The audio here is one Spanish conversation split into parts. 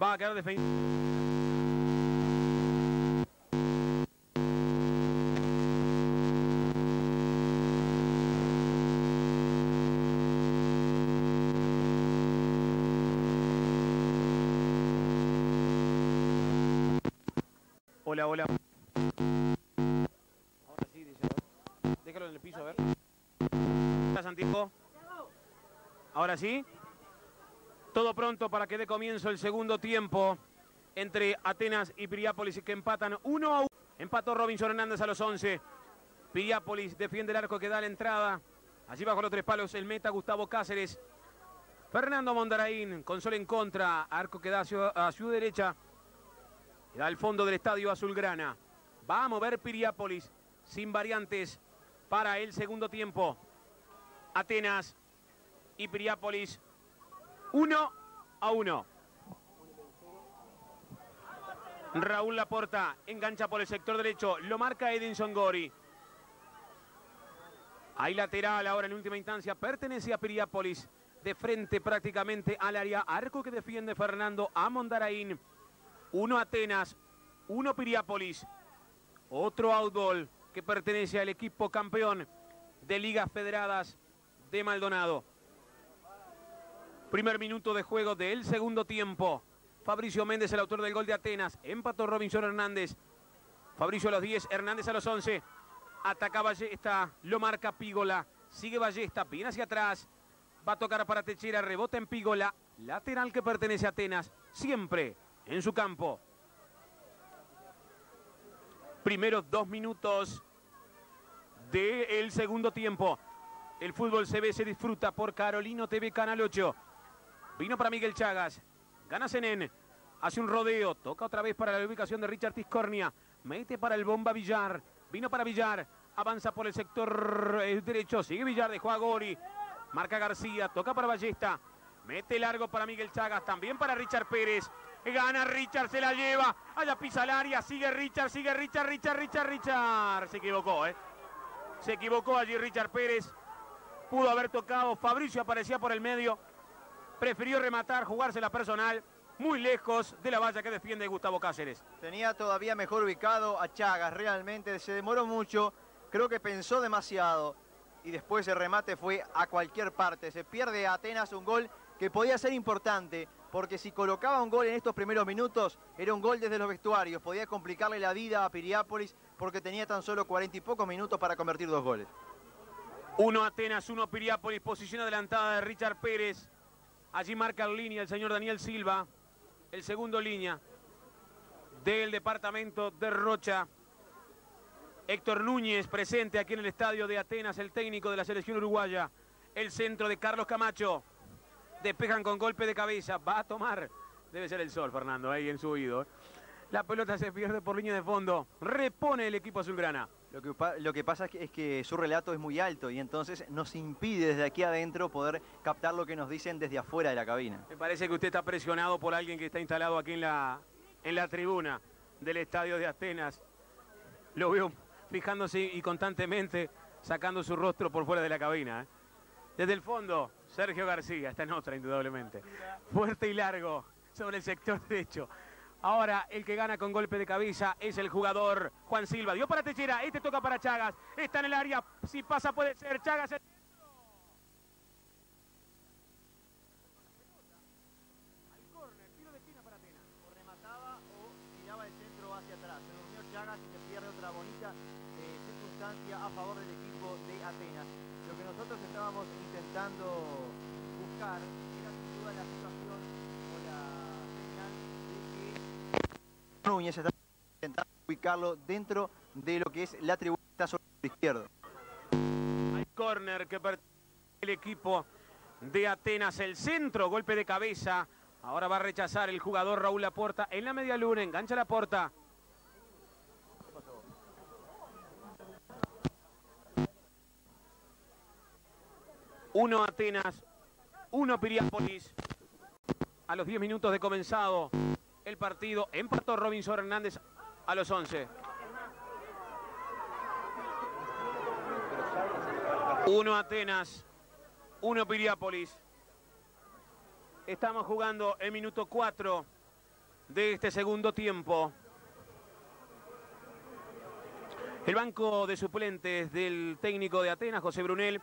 Va a quedar defendido. Hola, hola. Ahora sí, dice. Déjalo en el piso, a ver. ¿Está Santiago? Ahora sí. Para que dé comienzo el segundo tiempo entre Atenas y Piriápolis que empatan 1 a 1. Empató Robinson Hernández a los 11. Piriápolis defiende el arco que da la entrada. Allí bajo los tres palos el meta Gustavo Cáceres. Fernando Mondaraín con sol en contra. Arco que da a su, derecha. Da al fondo del estadio azulgrana. Va a mover Piriápolis sin variantes para el segundo tiempo. Atenas y Piriápolis 1 a 1. Raúl Laporta engancha por el sector derecho, lo marca Edinson Gori. Hay lateral ahora en última instancia, pertenece a Piriápolis, de frente prácticamente al área, arco que defiende Fernando Amondaraín. Uno Atenas, uno Piriápolis, otro outball que pertenece al equipo campeón de Ligas Federadas de Maldonado. Primer minuto de juego del segundo tiempo. Fabricio Méndez, el autor del gol de Atenas. Empató Robinson Hernández. Fabricio a los 10, Hernández a los 11. Ataca Ballesta, lo marca Pígola. Sigue Ballesta, viene hacia atrás. Va a tocar para Techera, rebota en Pígola. Lateral que pertenece a Atenas, siempre en su campo. Primeros dos minutos del segundo tiempo. El fútbol ve, se disfruta por Carolino TV Canal 8. Vino para Miguel Chagas. Gana Zenén. Hace un rodeo. Toca otra vez para la ubicación de Richard Tiscornia. Mete para el Bomba Villar. Vino para Villar. Avanza por el sector eh, derecho. Sigue Villar. Dejó a Gori. Marca García. Toca para Ballesta. Mete largo para Miguel Chagas. También para Richard Pérez. Gana Richard. Se la lleva. Allá pisa el área. Sigue Richard. Sigue Richard. Richard. Richard. Richard. Se equivocó, ¿eh? Se equivocó allí Richard Pérez. Pudo haber tocado. Fabricio aparecía por el medio prefirió rematar, jugarse la personal, muy lejos de la valla que defiende Gustavo Cáceres. Tenía todavía mejor ubicado a Chagas, realmente se demoró mucho, creo que pensó demasiado y después el remate fue a cualquier parte. Se pierde a Atenas un gol que podía ser importante, porque si colocaba un gol en estos primeros minutos, era un gol desde los vestuarios, podía complicarle la vida a Piriápolis porque tenía tan solo cuarenta y pocos minutos para convertir dos goles. Uno Atenas, uno Piriápolis, posición adelantada de Richard Pérez. Allí marca en línea el señor Daniel Silva, el segundo línea del departamento de Rocha. Héctor Núñez presente aquí en el estadio de Atenas, el técnico de la selección uruguaya. El centro de Carlos Camacho. Despejan con golpe de cabeza. Va a tomar. Debe ser el sol, Fernando, ahí en su oído. La pelota se pierde por línea de fondo. Repone el equipo azulgrana. Lo que, lo que, pasa es que, es que, su relato es muy alto y entonces nos impide desde aquí adentro poder captar lo que nos dicen desde afuera de la cabina. Me parece que usted está presionado por alguien que está instalado aquí en la, en la tribuna del estadio de Atenas. Lo veo fijándose y constantemente sacando su rostro por fuera de la cabina. ¿eh? Desde el fondo, Sergio García, está en otra indudablemente. Fuerte y largo sobre el sector derecho. Ahora el que gana con golpe de cabeza es el jugador Juan Silva. Dio para Techera, este toca para Chagas. Está en el área, si pasa puede ser Chagas. El... a favor del equipo de Atenas. Lo que nosotros estábamos intentando buscar era sin duda la situación o la señal de que Núñez está intentando ubicarlo dentro de lo que es la tribuna sobre el izquierdo. Hay córner que pertenece al equipo de Atenas. El centro, golpe de cabeza. Ahora va a rechazar el jugador Raúl Laporta en la media luna. Engancha la porta. Uno Atenas, uno Piriápolis. A los 10 minutos de comenzado el partido, empató Robinson Hernández a los 11. Uno Atenas, uno Piriápolis. Estamos jugando el minuto 4 de este segundo tiempo. El banco de suplentes del técnico de Atenas, José Brunel.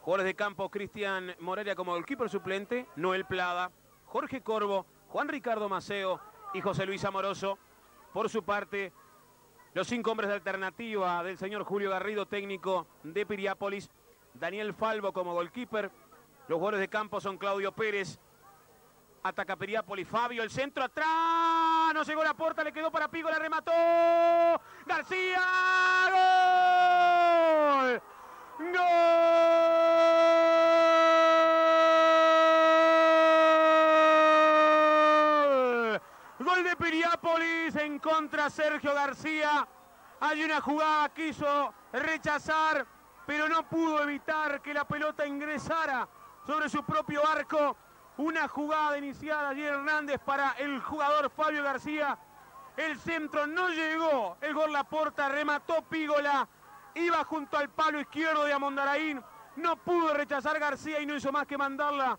Jugadores de campo, Cristian Morelia como keeper suplente, Noel Plada, Jorge Corvo, Juan Ricardo Maceo y José Luis Amoroso. Por su parte, los cinco hombres de alternativa del señor Julio Garrido, técnico de Piriápolis, Daniel Falvo como goalkeeper. Los jugadores de campo son Claudio Pérez, ataca Piriápolis, Fabio, el centro atrás, no llegó la puerta, le quedó para Pigo, la remató, García, gol, gol, gol de Piriápolis en contra Sergio García, hay una jugada, quiso rechazar, pero no pudo evitar que la pelota ingresara sobre su propio arco. Una jugada iniciada allí Hernández para el jugador Fabio García. El centro no llegó. El gol la porta, remató Pígola. Iba junto al palo izquierdo de Amondaraín. No pudo rechazar García y no hizo más que mandarla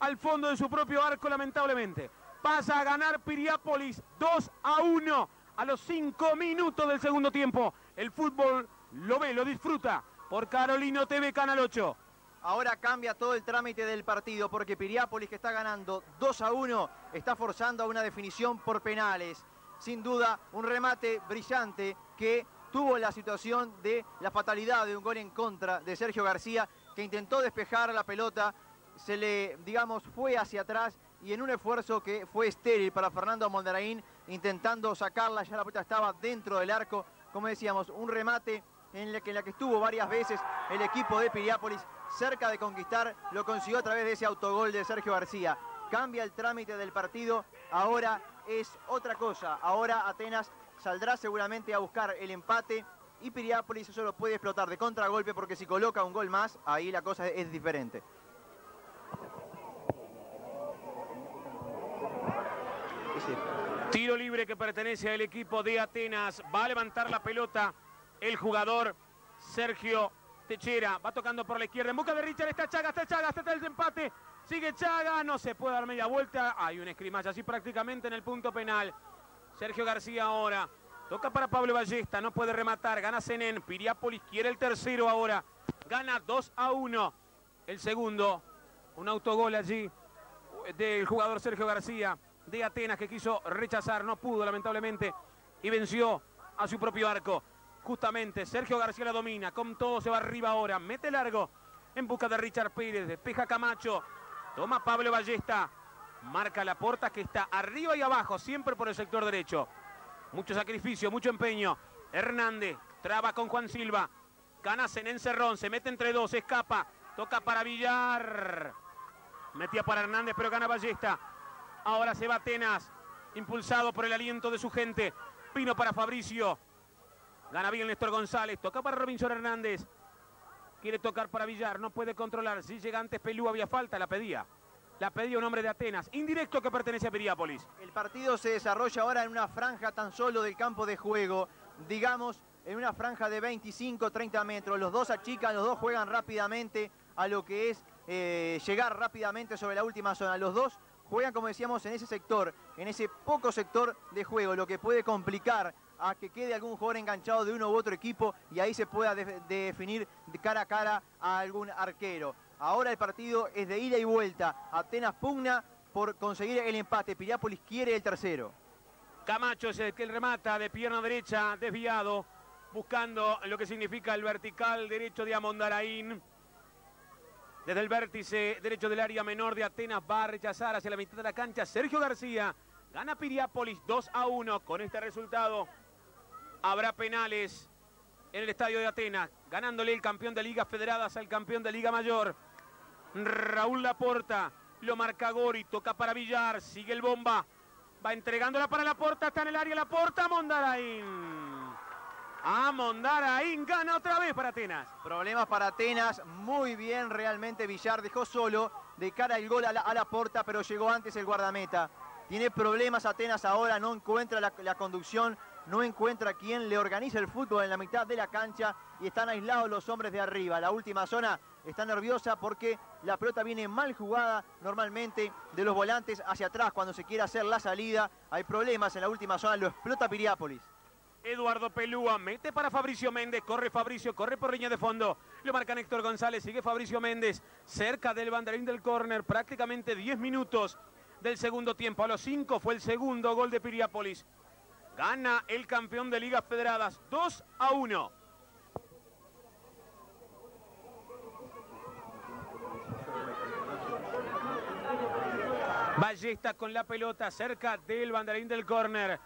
al fondo de su propio arco, lamentablemente. Pasa a ganar Piriápolis 2 a 1 a los 5 minutos del segundo tiempo. El fútbol lo ve, lo disfruta por Carolino TV Canal 8. Ahora cambia todo el trámite del partido porque Piriápolis que está ganando 2 a 1 está forzando a una definición por penales. Sin duda un remate brillante que tuvo la situación de la fatalidad de un gol en contra de Sergio García que intentó despejar la pelota, se le, digamos, fue hacia atrás y en un esfuerzo que fue estéril para Fernando Mondaraín intentando sacarla, ya la pelota estaba dentro del arco, como decíamos, un remate en la que, en la que estuvo varias veces el equipo de Piriápolis cerca de conquistar, lo consiguió a través de ese autogol de Sergio García. Cambia el trámite del partido, ahora es otra cosa. Ahora Atenas saldrá seguramente a buscar el empate y Piriápolis eso lo puede explotar de contragolpe porque si coloca un gol más, ahí la cosa es diferente. Tiro libre que pertenece al equipo de Atenas. Va a levantar la pelota el jugador Sergio Techera. Va tocando por la izquierda. En busca de Richard. Está Chaga, está Chaga, está el empate. Sigue Chaga. No se puede dar media vuelta. Hay un escrimaje así prácticamente en el punto penal. Sergio García ahora. Toca para Pablo Ballesta. No puede rematar. Gana Zenén. Piriápolis quiere el tercero ahora. Gana 2 a 1. El segundo. Un autogol allí del jugador Sergio García de Atenas que quiso rechazar. No pudo lamentablemente. Y venció a su propio arco. Justamente Sergio García la domina, con todo se va arriba ahora, mete largo en busca de Richard Pérez, despeja Camacho, toma Pablo Ballesta, marca la puerta que está arriba y abajo, siempre por el sector derecho. Mucho sacrificio, mucho empeño. Hernández traba con Juan Silva, gana en Cerrón, se mete entre dos, escapa, toca para Villar. Metía para Hernández, pero gana Ballesta. Ahora se va Atenas, impulsado por el aliento de su gente. Pino para Fabricio. Gana bien Néstor González. Toca para Robinson Hernández. Quiere tocar para Villar. No puede controlar. Si llega antes Pelú, había falta. La pedía. La pedía un hombre de Atenas. Indirecto que pertenece a Piriápolis. El partido se desarrolla ahora en una franja tan solo del campo de juego. Digamos, en una franja de 25, 30 metros. Los dos achican, los dos juegan rápidamente a lo que es eh, llegar rápidamente sobre la última zona. Los dos juegan, como decíamos, en ese sector, en ese poco sector de juego, lo que puede complicar a que quede algún jugador enganchado de uno u otro equipo y ahí se pueda definir de cara a cara a algún arquero. Ahora el partido es de ida y vuelta. Atenas pugna por conseguir el empate. Piriápolis quiere el tercero. Camacho es el que remata de pierna derecha, desviado, buscando lo que significa el vertical derecho de Amondaraín. Desde el vértice derecho del área menor de Atenas va a rechazar hacia la mitad de la cancha Sergio García. Gana Piriápolis 2 a 1 con este resultado. Habrá penales en el estadio de Atenas, ganándole el campeón de Liga Federadas al campeón de Liga Mayor. Raúl Laporta, lo marca Gori, toca para Villar, sigue el bomba, va entregándola para Laporta, está en el área Laporta, Mondaraín. A Mondaraín gana otra vez para Atenas. Problemas para Atenas, muy bien realmente Villar, dejó solo de cara el gol a la, a pero llegó antes el guardameta. Tiene problemas Atenas ahora, no encuentra la, conducción no encuentra quien le organice el fútbol en la mitad de la cancha y están aislados los hombres de arriba. La última zona está nerviosa porque la pelota viene mal jugada normalmente de los volantes hacia atrás cuando se quiere hacer la salida. Hay problemas en la última zona, lo explota Piriápolis. Eduardo Pelúa mete para Fabricio Méndez, corre Fabricio, corre por riña de fondo, lo marca Héctor González, sigue Fabricio Méndez, cerca del banderín del córner, prácticamente 10 minutos del segundo tiempo. A los 5 fue el segundo gol de Piriápolis. Gana el campeón de Ligas Federadas 2 a 1. Ballesta con la pelota cerca del banderín del córner.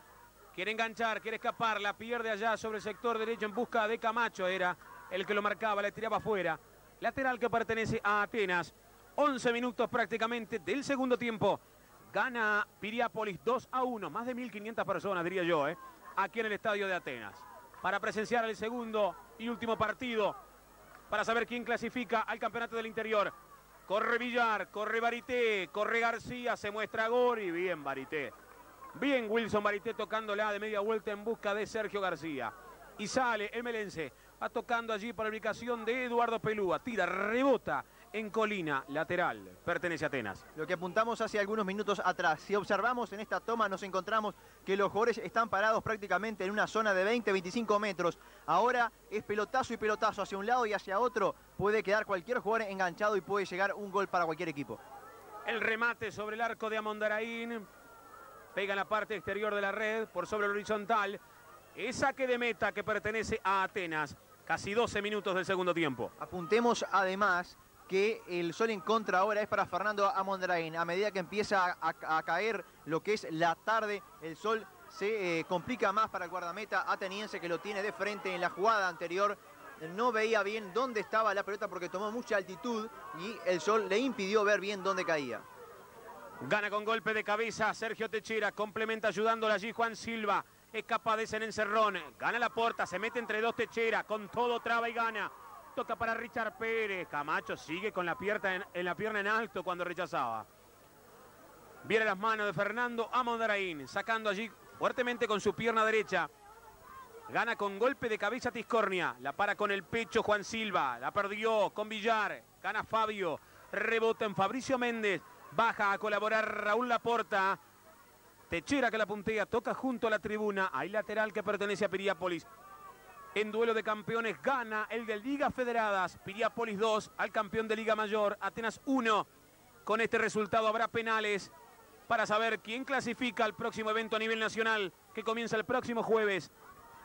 Quiere enganchar, quiere escapar, la pierde allá sobre el sector derecho en busca de Camacho. Era el que lo marcaba, le tiraba afuera. Lateral que pertenece a Atenas. 11 minutos prácticamente del segundo tiempo. Gana Piriápolis 2 a 1. Más de 1.500 personas, diría yo, ¿eh? aquí en el estadio de Atenas. Para presenciar el segundo y último partido. Para saber quién clasifica al campeonato del interior. Corre Villar, corre Barité, corre García, se muestra Gori. Bien, Barité. Bien, Wilson Barité tocándola de media vuelta en busca de Sergio García. Y sale el Melense. Va tocando allí para ubicación de Eduardo Pelúa. Tira, rebota en Colina, lateral, pertenece a Atenas. Lo que apuntamos hace algunos minutos atrás. Si observamos en esta toma nos encontramos que los jugadores están parados prácticamente en una zona de 20-25 metros. Ahora es pelotazo y pelotazo hacia un lado y hacia otro. Puede quedar cualquier jugador enganchado y puede llegar un gol para cualquier equipo. El remate sobre el arco de Amondaraín. Pega en la parte exterior de la red por sobre el horizontal. Es saque de meta que pertenece a Atenas. Casi 12 minutos del segundo tiempo. Apuntemos además que el sol en contra ahora es para Fernando Amondrain. A medida que empieza a, caer lo que es la tarde, el sol se eh, complica más para el guardameta ateniense que lo tiene de frente en la jugada anterior. No veía bien dónde estaba la pelota porque tomó mucha altitud y el sol le impidió ver bien dónde caía. Gana con golpe de cabeza Sergio Techera, complementa ayudándole allí Juan Silva. Escapa de ese encerrón, gana la puerta, se mete entre dos Techera, con todo traba y gana. Toca para Richard Pérez. Camacho sigue con la pierna en, la pierna en alto cuando rechazaba. Viene las manos de Fernando Amondaraín, sacando allí fuertemente con su pierna derecha. Gana con golpe de cabeza Tiscornia. La para con el pecho Juan Silva. La perdió con Villar. Gana Fabio. Rebota en Fabricio Méndez. Baja a colaborar Raúl Laporta. Techera que la puntea. Toca junto a la tribuna. Hay lateral que pertenece a Piriápolis. En duelo de campeones gana el de Liga Federadas. Piriápolis 2 al campeón de Liga Mayor. Atenas 1. Con este resultado habrá penales para saber quién clasifica al próximo evento a nivel nacional que comienza el próximo jueves.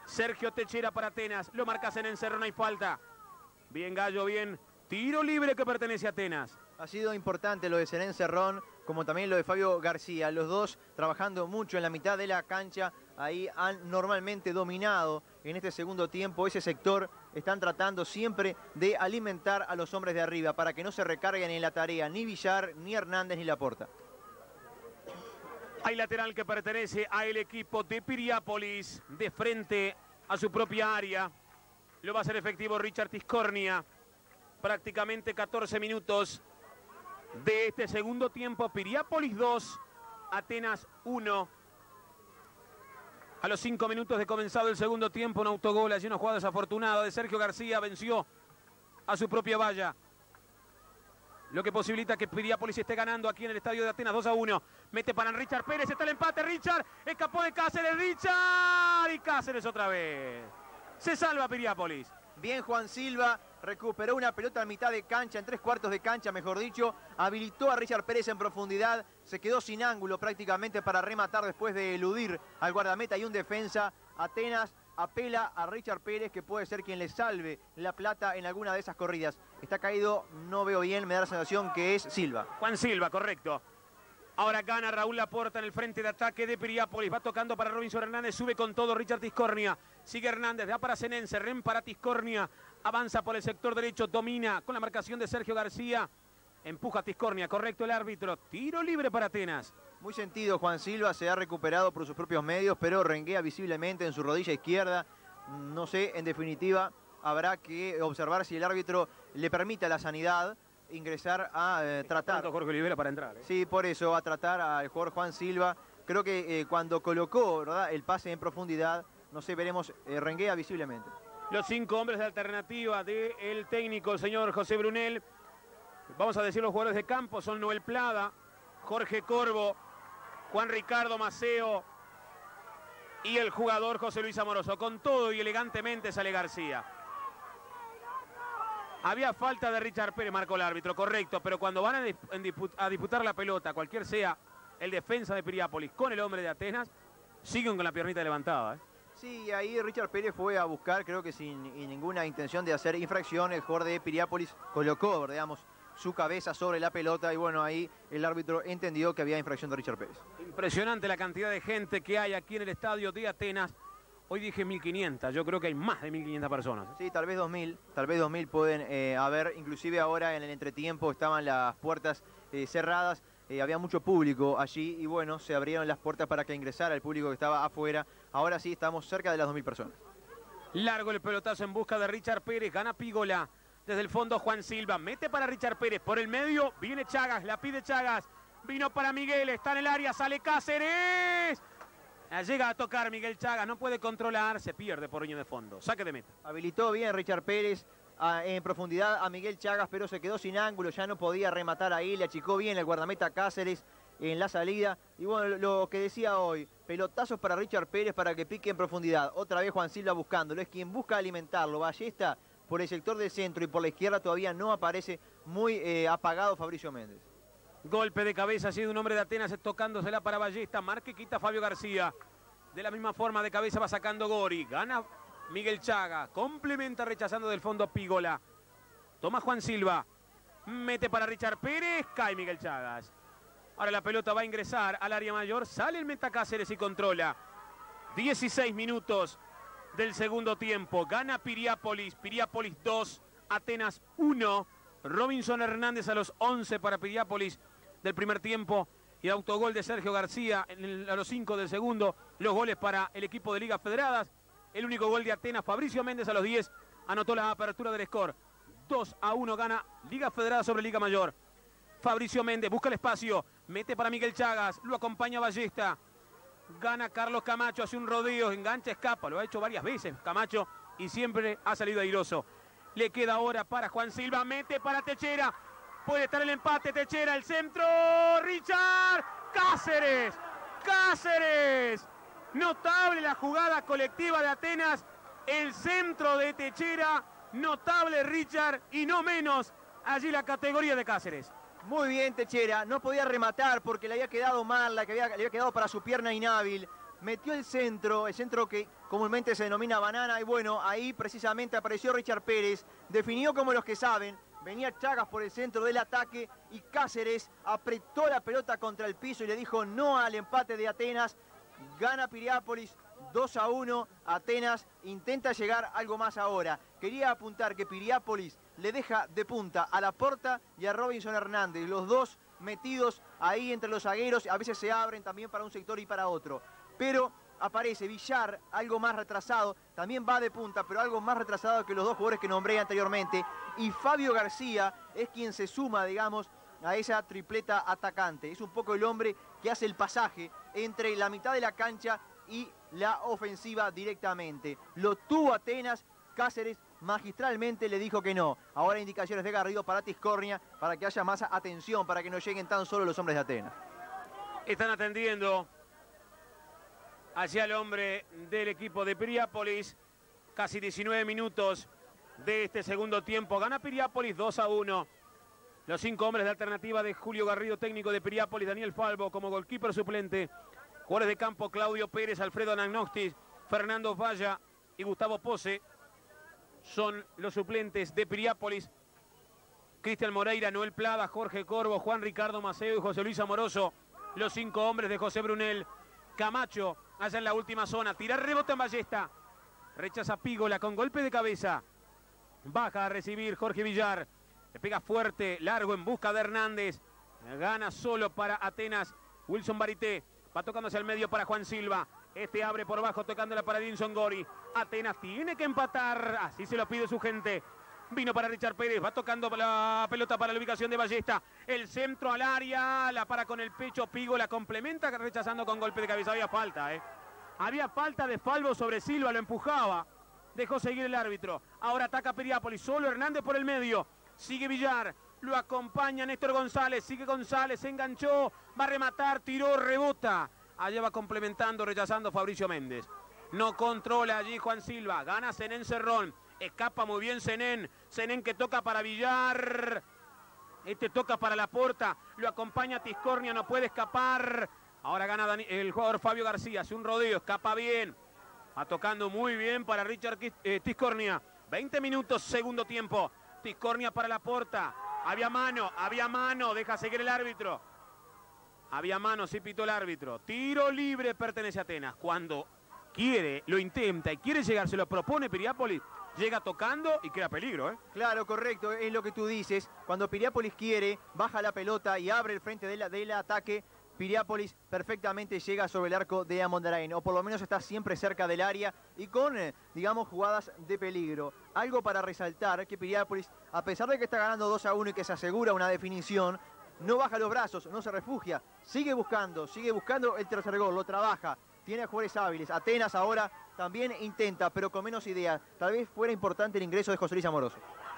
Sergio Techera para Atenas. Lo marcas en encerro, no hay falta. Bien Gallo, bien. Tiro libre que pertenece a Atenas. Ha sido importante lo de Serén Cerrón, como también lo de Fabio García. Los dos trabajando mucho en la mitad de la cancha. Ahí han normalmente dominado en este segundo tiempo ese sector. Están tratando siempre de alimentar a los hombres de arriba para que no se recarguen en la tarea ni Villar, ni Hernández, ni Laporta. Hay lateral que pertenece al equipo de Piriápolis de frente a su propia área. Lo va a hacer efectivo Richard Tiscornia. Prácticamente 14 minutos de este segundo tiempo. Piriápolis 2, Atenas 1. A los cinco minutos de comenzado el segundo tiempo, un autogol, allí una jugada desafortunada de Sergio García, venció a su propia valla. Lo que posibilita que Piriápolis esté ganando aquí en el estadio de Atenas 2 a 1. Mete para Richard Pérez, está el empate, Richard, escapó de Cáceres, Richard, y Cáceres otra vez. Se salva Piriápolis. Bien Juan Silva, recuperó una pelota a mitad de cancha, en tres cuartos de cancha, mejor dicho, habilitó a Richard Pérez en profundidad, se quedó sin ángulo prácticamente para rematar después de eludir al guardameta y un defensa. Atenas apela a Richard Pérez, que puede ser quien le salve la plata en alguna de esas corridas. Está caído, no veo bien, me da la sensación que es Silva. Juan Silva, correcto. Ahora gana Raúl Laporta en el frente de ataque de Piriápolis. Va tocando para Robinson Hernández. Sube con todo Richard Tiscornia. Sigue Hernández. Da para Senense. Ren para Tiscornia. Avanza por el sector derecho. Domina con la marcación de Sergio García. Empuja a Tiscornia. Correcto el árbitro. Tiro libre para Atenas. Muy sentido. Juan Silva se ha recuperado por sus propios medios, pero renguea visiblemente en su rodilla izquierda. No sé, en definitiva, habrá que observar si el árbitro le permite la sanidad ingresar a eh, tratar. Jorge Olivera para entrar. ¿eh? Sí, por eso, a tratar al jugador Juan Silva. Creo que eh, cuando colocó el pase en profundidad, no sé, veremos, eh, renguea visiblemente. Los cinco hombres de alternativa del técnico, el señor José Brunel. Vamos a decir los jugadores de campo, son Noel Plada, Jorge Corvo, Juan Ricardo Maceo y el jugador José Luis Amoroso. Con todo y elegantemente sale García. Había falta de Richard Pérez, marcó el árbitro, correcto, pero cuando van a, disputar la pelota, cualquier sea el defensa de Piriápolis con el hombre de Atenas, siguen con la piernita levantada. ¿eh? Sí, ahí Richard Pérez fue a buscar, creo que sin ninguna intención de hacer infracción, el jugador de Piriápolis colocó, digamos, su cabeza sobre la pelota y bueno, ahí el árbitro entendió que había infracción de Richard Pérez. Impresionante la cantidad de gente que hay aquí en el estadio de Atenas Hoy dije 1.500, yo creo que hay más de 1.500 personas. Sí, tal vez 2.000, tal vez 2.000 pueden eh, haber, inclusive ahora en el entretiempo estaban las puertas eh, cerradas, eh, había mucho público allí y bueno, se abrieron las puertas para que ingresara el público que estaba afuera. Ahora sí, estamos cerca de las 2.000 personas. Largo el pelotazo en busca de Richard Pérez, gana Pigola. Desde el fondo Juan Silva, mete para Richard Pérez, por el medio viene Chagas, la pide Chagas, vino para Miguel, está en el área, sale Cáceres. Ah, llega a tocar Miguel Chagas, no puede controlar, se pierde por riño de fondo. Saque de meta. Habilitó bien Richard Pérez en profundidad a Miguel Chagas, pero se quedó sin ángulo, ya no podía rematar ahí, le achicó bien el guardameta Cáceres en la salida. Y bueno, lo que decía hoy, pelotazos para Richard Pérez para que pique en profundidad. Otra vez Juan Silva buscándolo, es quien busca alimentarlo. Ballesta por el sector del centro y por la izquierda todavía no aparece muy eh, apagado Fabricio Méndez. Golpe de cabeza, sido un hombre de Atenas tocándosela para Ballesta. Marque quita Fabio García. De la misma forma de cabeza va sacando Gori. Gana Miguel Chaga. Complementa rechazando del fondo Pigola. Toma Juan Silva. Mete para Richard Pérez. Cae Miguel Chagas. Ahora la pelota va a ingresar al área mayor. Sale el Meta Cáceres y controla. 16 minutos del segundo tiempo. Gana Piriápolis. Piriápolis 2. Atenas 1. Robinson Hernández a los 11 para Piriápolis del primer tiempo y autogol de Sergio García a los 5 del segundo. Los goles para el equipo de Ligas Federadas. El único gol de Atenas, Fabricio Méndez a los 10, anotó la apertura del score. 2 a 1 gana Liga Federada sobre Liga Mayor. Fabricio Méndez busca el espacio, mete para Miguel Chagas, lo acompaña Ballesta. Gana Carlos Camacho, hace un rodeo, engancha, escapa, lo ha hecho varias veces Camacho y siempre ha salido airoso. Le queda ahora para Juan Silva, mete para Techera. Puede estar el empate, Techera, el centro. Richard Cáceres. Cáceres. Notable la jugada colectiva de Atenas. El centro de Techera. Notable Richard y no menos allí la categoría de Cáceres. Muy bien Techera, no podía rematar porque le había quedado mal, la que había, le había quedado para su pierna inhábil metió el centro, el centro que comúnmente se denomina banana, y bueno, ahí precisamente apareció Richard Pérez, definió como los que saben, venía Chagas por el centro del ataque y Cáceres apretó la pelota contra el piso y le dijo no al empate de Atenas, gana Piriápolis 2 a 1, Atenas intenta llegar algo más ahora. Quería apuntar que Piriápolis le deja de punta a la Porta y a Robinson Hernández, los dos metidos ahí entre los zagueros, a veces se abren también para un sector y para otro. Pero aparece Villar, algo más retrasado, también va de punta, pero algo más retrasado que los dos jugadores que nombré anteriormente, y Fabio García es quien se suma, digamos, a esa tripleta atacante. Es un poco el hombre que hace el pasaje entre la mitad de la cancha y la ofensiva directamente. Lo tuvo Atenas, Cáceres magistralmente le dijo que no. Ahora indicaciones de Garrido para Tiscornia para que haya más atención, para que no lleguen tan solo los hombres de Atenas. Están atendiendo hacia el hombre del equipo de Piriápolis. Casi 19 minutos de este segundo tiempo. Gana Piriápolis 2 a 1. Los cinco hombres de alternativa de Julio Garrido, técnico de Piriápolis, Daniel Falvo como golkeeper suplente. Jugadores de campo Claudio Pérez, Alfredo Anagnostis, Fernando Valla y Gustavo Pose son los suplentes de Piriápolis. Cristian Moreira, Noel Plada, Jorge Corvo, Juan Ricardo Maceo y José Luis Amoroso. Los cinco hombres de José Brunel. Camacho, allá en la última zona. Tira rebote en Ballesta. Rechaza Pígola con golpe de cabeza. Baja a recibir Jorge Villar. Le pega fuerte, largo en busca de Hernández. Gana solo para Atenas. Wilson Barité. Va tocando hacia el medio para Juan Silva. Este abre por abajo tocándola para Dinson Gori. Atenas tiene que empatar. Así se lo pide su gente. Vino para Richard Pérez, va tocando la pelota para la ubicación de Ballesta. El centro al área, la para con el pecho, Pigo la complementa, rechazando con golpe de cabeza. Había falta, ¿eh? Había falta de Falvo sobre Silva, lo empujaba. Dejó seguir el árbitro. Ahora ataca Piriápolis. Solo Hernández por el medio. Sigue Villar. Lo acompaña Néstor González. Sigue González. Enganchó. Va a rematar. Tiró. Rebota. Allá va complementando, rechazando Fabricio Méndez. No controla allí Juan Silva. Gana Zenén Cerrón. Escapa muy bien Zenén. Zenén que toca para Villar. Este toca para la puerta. Lo acompaña Tiscornia. No puede escapar. Ahora gana el jugador Fabio García. Hace un rodeo. Escapa bien. Va tocando muy bien para Richard eh, Tiscornia. 20 minutos, segundo tiempo. Tiscornia para la puerta. Había mano, había mano. Deja seguir el árbitro. Había mano, sí pitó el árbitro. Tiro libre pertenece a Atenas. Cuando quiere, lo intenta y quiere llegar, se lo propone Piriápolis, llega tocando y queda peligro. ¿eh? Claro, correcto, es lo que tú dices. Cuando Piriápolis quiere, baja la pelota y abre el frente del, del ataque, Piriápolis perfectamente llega sobre el arco de Amondarain, o por lo menos está siempre cerca del área y con, eh, digamos, jugadas de peligro. Algo para resaltar que Piriápolis, a pesar de que está ganando 2 a 1 y que se asegura una definición, no baja los brazos, no se refugia, sigue buscando, sigue buscando el tercer gol, lo trabaja, tiene jugadores hábiles. Atenas ahora también intenta, pero con menos ideas. Tal vez fuera importante el ingreso de José Luis Amoroso.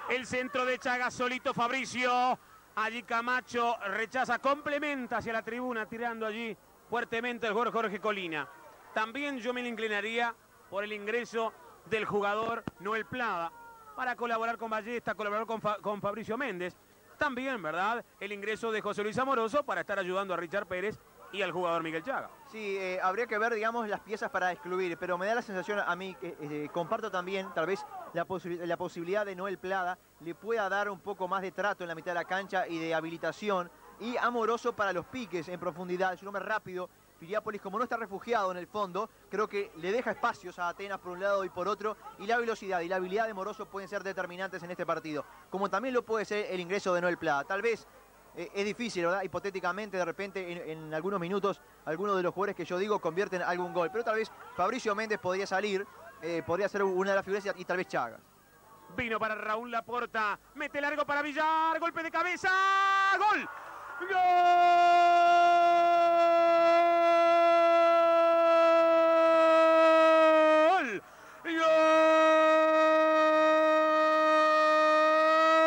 El centro de Chagas, solito Fabricio. Allí Camacho rechaza, complementa hacia la tribuna, tirando allí fuertemente el jugador Jorge Colina. También yo me inclinaría por el ingreso del jugador Noel Plada para colaborar con Ballesta, colaborar con, con Fabricio Méndez. También, ¿verdad? El ingreso de José Luis Amoroso para estar ayudando a Richard Pérez y al jugador Miguel Chaga. Sí, eh, habría que ver, digamos, las piezas para excluir, pero me da la sensación a mí que eh, comparto también, tal vez, la, la posibilidad de Noel Plada le pueda dar un poco más de trato en la mitad de la cancha y de habilitación y amoroso para los piques en profundidad, es un hombre rápido. Piriápolis, como no está refugiado en el fondo, creo que le deja espacios a Atenas por un lado y por otro, y la velocidad y la habilidad de Moroso pueden ser determinantes en este partido, como también lo puede ser el ingreso de Noel Plada. Tal vez eh, es difícil, ¿verdad? Hipotéticamente, de repente, en, algunos minutos, algunos de los jugadores que yo digo convierten algún gol. Pero tal vez Fabricio Méndez podría salir, eh, podría ser una de las figuras y tal vez Chagas. Vino para Raúl Laporta, mete largo para Villar, golpe de cabeza, gol. ¡Gol!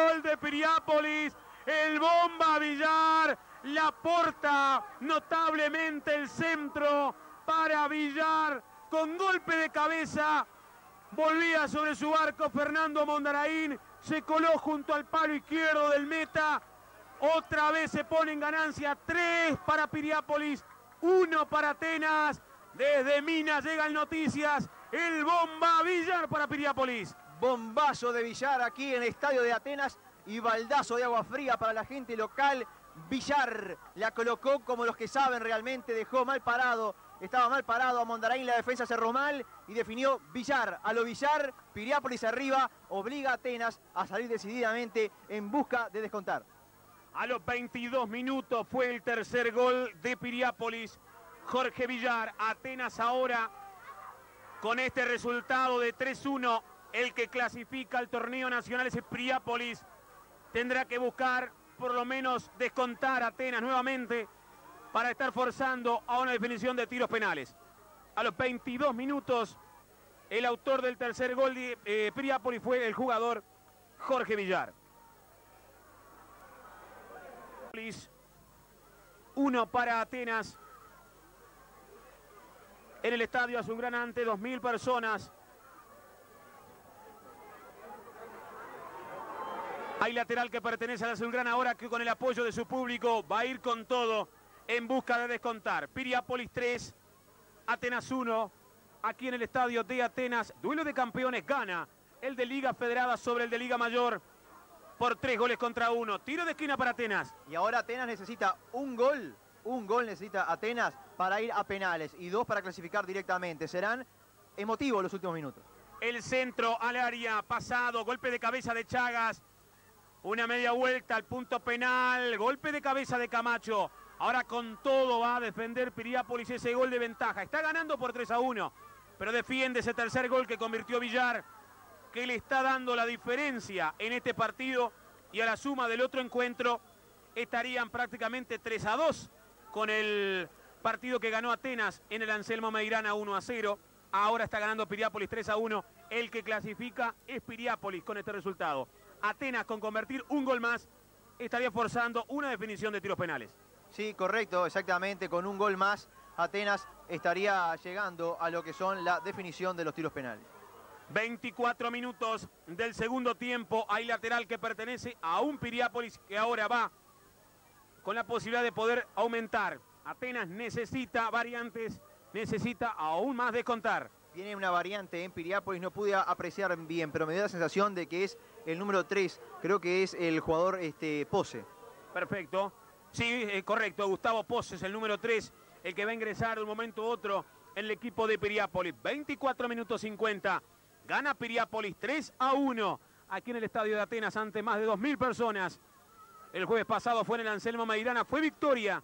¡Gol de Piriápolis! El bomba Villar, la porta notablemente el centro para Villar con golpe de cabeza. Volvía sobre su arco Fernando Mondaraín, se coló junto al palo izquierdo del meta. Otra vez se pone en ganancia, tres para Piriápolis, uno para Atenas. Desde Minas llegan noticias, el bomba Villar para Piriápolis. Bombazo de Villar aquí en el estadio de Atenas y baldazo de agua fría para la gente local. Villar la colocó como los que saben realmente, dejó mal parado, estaba mal parado a Mondaraín, la defensa cerró mal y definió Villar. A lo Villar, Piriápolis arriba, obliga a Atenas a salir decididamente en busca de descontar. A los 22 minutos fue el tercer gol de Piriápolis. Jorge Villar, Atenas ahora con este resultado de 3-1, el que clasifica al torneo nacional es Piriápolis tendrá que buscar por lo menos descontar a Atenas nuevamente para estar forzando a una definición de tiros penales. A los 22 minutos, el autor del tercer gol de eh, Priápolis fue el jugador Jorge Villar. Uno para Atenas. En el estadio Azulgrana 2.000 personas. Hay lateral que pertenece al Azulgrana ahora que con el apoyo de su público va a ir con todo en busca de descontar. Piriápolis 3, Atenas 1. Aquí en el estadio de Atenas, duelo de campeones gana el de Liga Federada sobre el de Liga Mayor por tres goles contra uno. Tiro de esquina para Atenas. Y ahora Atenas necesita un gol, un gol necesita Atenas para ir a penales y dos para clasificar directamente. Serán emotivos los últimos minutos. El centro al área, pasado, golpe de cabeza de Chagas. Una media vuelta al punto penal. Golpe de cabeza de Camacho. Ahora con todo va a defender Piriápolis ese gol de ventaja. Está ganando por 3 a 1. Pero defiende ese tercer gol que convirtió Villar. Que le está dando la diferencia en este partido. Y a la suma del otro encuentro estarían prácticamente 3 a 2 con el Partido que ganó Atenas en el Anselmo Meirana 1 a 0. Ahora está ganando Piriápolis 3 a 1. El que clasifica es Piriápolis con este resultado. Atenas con convertir un gol más estaría forzando una definición de tiros penales. Sí, correcto, exactamente. Con un gol más, Atenas estaría llegando a lo que son la definición de los tiros penales. 24 minutos del segundo tiempo. Hay lateral que pertenece a un Piriápolis que ahora va con la posibilidad de poder aumentar. Atenas necesita variantes, necesita aún más de contar. Tiene una variante en Piriápolis, no pude apreciar bien, pero me dio la sensación de que es el número 3. Creo que es el jugador este, Pose. Perfecto. Sí, correcto. Gustavo Pose es el número 3, el que va a ingresar de un momento u otro en el equipo de Piriápolis. 24 minutos 50. Gana Piriápolis 3 a 1 aquí en el estadio de Atenas ante más de 2.000 personas. El jueves pasado fue en el Anselmo Maidana. Fue victoria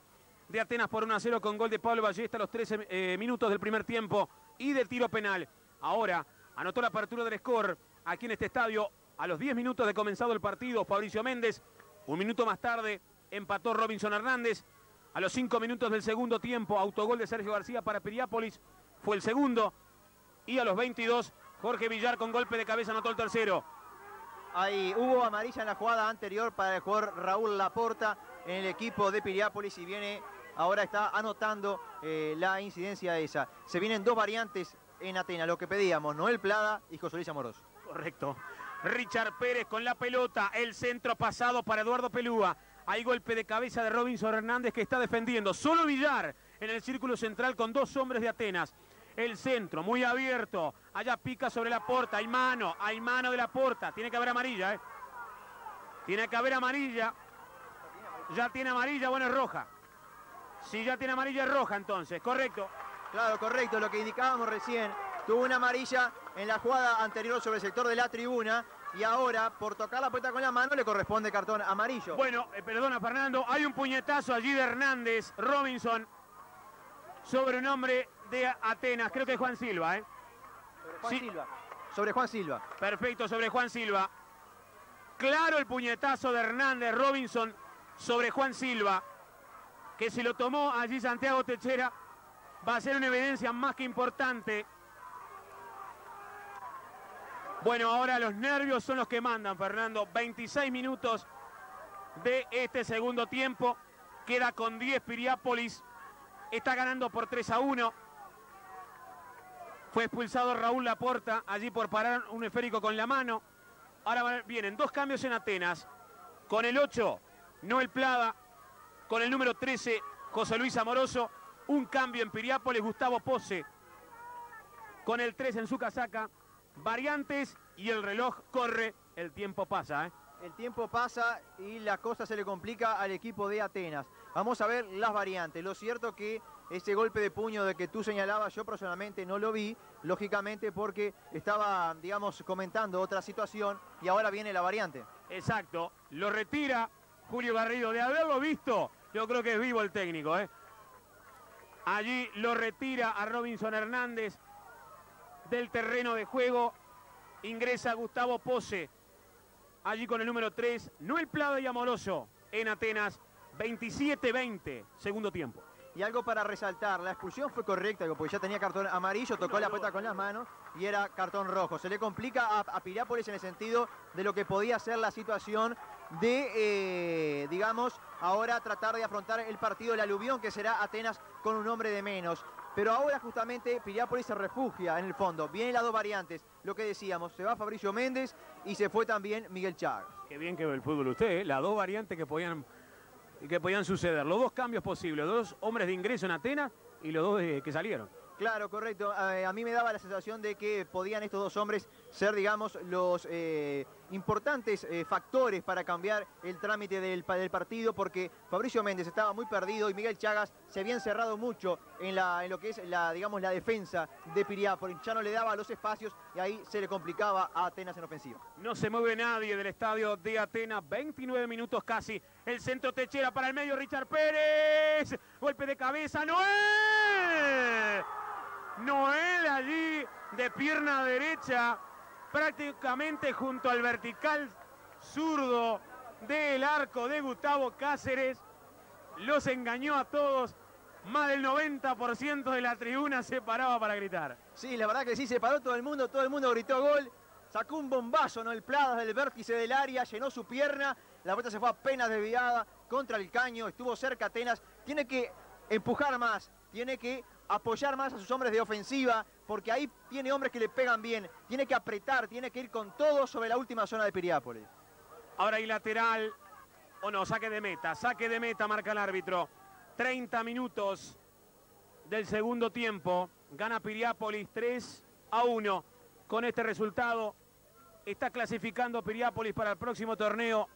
de Atenas por 1 a 0 con gol de Pablo Ballesta a los 13 eh, minutos del primer tiempo y de tiro penal. Ahora anotó la apertura del score aquí en este estadio a los 10 minutos de comenzado el partido. Fabricio Méndez, un minuto más tarde, empató Robinson Hernández. A los 5 minutos del segundo tiempo, autogol de Sergio García para Piriápolis, fue el segundo. Y a los 22 Jorge Villar con golpe de cabeza anotó el tercero. Ahí hubo amarilla en la jugada anterior para el jugador Raúl Laporta en el equipo de Piriápolis y viene, ahora está anotando eh, la incidencia esa. Se vienen dos variantes en Atenas, lo que pedíamos, Noel Plada y José Luis Amorós. Correcto. Richard Pérez con la pelota, el centro pasado para Eduardo Pelúa. Hay golpe de cabeza de Robinson Hernández que está defendiendo. Solo Villar en el círculo central con dos hombres de Atenas el centro, muy abierto. Allá pica sobre la puerta, hay mano, hay mano de la puerta. Tiene que haber amarilla, ¿eh? Tiene que haber amarilla. Ya tiene amarilla, bueno, es roja. Si ya tiene amarilla, es roja entonces, correcto. Claro, correcto, lo que indicábamos recién. Tuvo una amarilla en la jugada anterior sobre el sector de la tribuna y ahora, por tocar la puerta con la mano, le corresponde cartón amarillo. Bueno, eh, perdona Fernando, hay un puñetazo allí de Hernández, Robinson, sobre un hombre de Atenas, creo que es Juan Silva, ¿eh? Sobre Juan Silva. Sobre Juan Silva. Perfecto, sobre Juan Silva. Claro el puñetazo de Hernández Robinson sobre Juan Silva, que se lo tomó allí Santiago Techera, va a ser una evidencia más que importante. Bueno, ahora los nervios son los que mandan, Fernando. 26 minutos de este segundo tiempo. Queda con 10 Piriápolis. Está ganando por 3 a 1. Fue expulsado Raúl Laporta allí por parar un esférico con la mano. Ahora vienen dos cambios en Atenas. Con el 8, Noel Plada. Con el número 13, José Luis Amoroso. Un cambio en Piriápolis, Gustavo Pose. Con el 3 en su casaca. Variantes y el reloj corre. El tiempo pasa, ¿eh? El tiempo pasa y la cosa se le complica al equipo de Atenas. Vamos a ver las variantes. Lo cierto que ese golpe de puño de que tú señalabas, yo personalmente no lo vi, lógicamente porque estaba, digamos, comentando otra situación y ahora viene la variante. Exacto, lo retira Julio Garrido. De haberlo visto, yo creo que es vivo el técnico. ¿eh? Allí lo retira a Robinson Hernández del terreno de juego. Ingresa Gustavo Pose, allí con el número 3, Noel Plado y Amoroso en Atenas, 27-20, segundo tiempo. Y algo para resaltar, la expulsión fue correcta, porque ya tenía cartón amarillo, tocó la puerta con las manos y era cartón rojo. Se le complica a, a Piriápolis en el sentido de lo que podía ser la situación de, eh, digamos, ahora tratar de afrontar el partido del aluvión, que será Atenas con un hombre de menos. Pero ahora justamente Piriápolis se refugia en el fondo. Vienen las dos variantes, lo que decíamos, se va Fabricio Méndez y se fue también Miguel Chagas. Qué bien que ve el fútbol usted, ¿eh? las dos variantes que podían que podían suceder. Los dos cambios posibles, los dos hombres de ingreso en Atenas y los dos que salieron. Claro, correcto. A, mí me daba la sensación de que podían estos dos hombres ser, digamos, los eh, importantes eh, factores para cambiar el trámite del, partido, porque Fabricio Méndez estaba muy perdido y Miguel Chagas se había encerrado mucho en, lo que es la, digamos, la defensa de Piriápolis. Ya no le daba los espacios y ahí se le complicaba a Atenas en ofensiva. No se mueve nadie del estadio de Atenas, 29 minutos casi. El centro techera para el medio, Richard Pérez. Golpe de cabeza, Noel. Noel allí de pierna derecha, prácticamente junto al vertical zurdo del arco de Gustavo Cáceres. Los engañó a todos más del 90% de la tribuna se paraba para gritar. Sí, la verdad que sí, se paró todo el mundo, todo el mundo gritó gol. Sacó un bombazo, ¿no? El Pladas del vértice del área, llenó su pierna, la pelota se fue apenas desviada contra el caño, estuvo cerca Atenas. Tiene que empujar más, tiene que apoyar más a sus hombres de ofensiva, porque ahí tiene hombres que le pegan bien. Tiene que apretar, tiene que ir con todo sobre la última zona de Piriápolis. Ahora hay lateral, o no, saque de meta, saque de meta, marca el árbitro. 30 minutos del segundo tiempo. Gana Piriápolis 3 a 1. Con este resultado está clasificando Piriápolis para el próximo torneo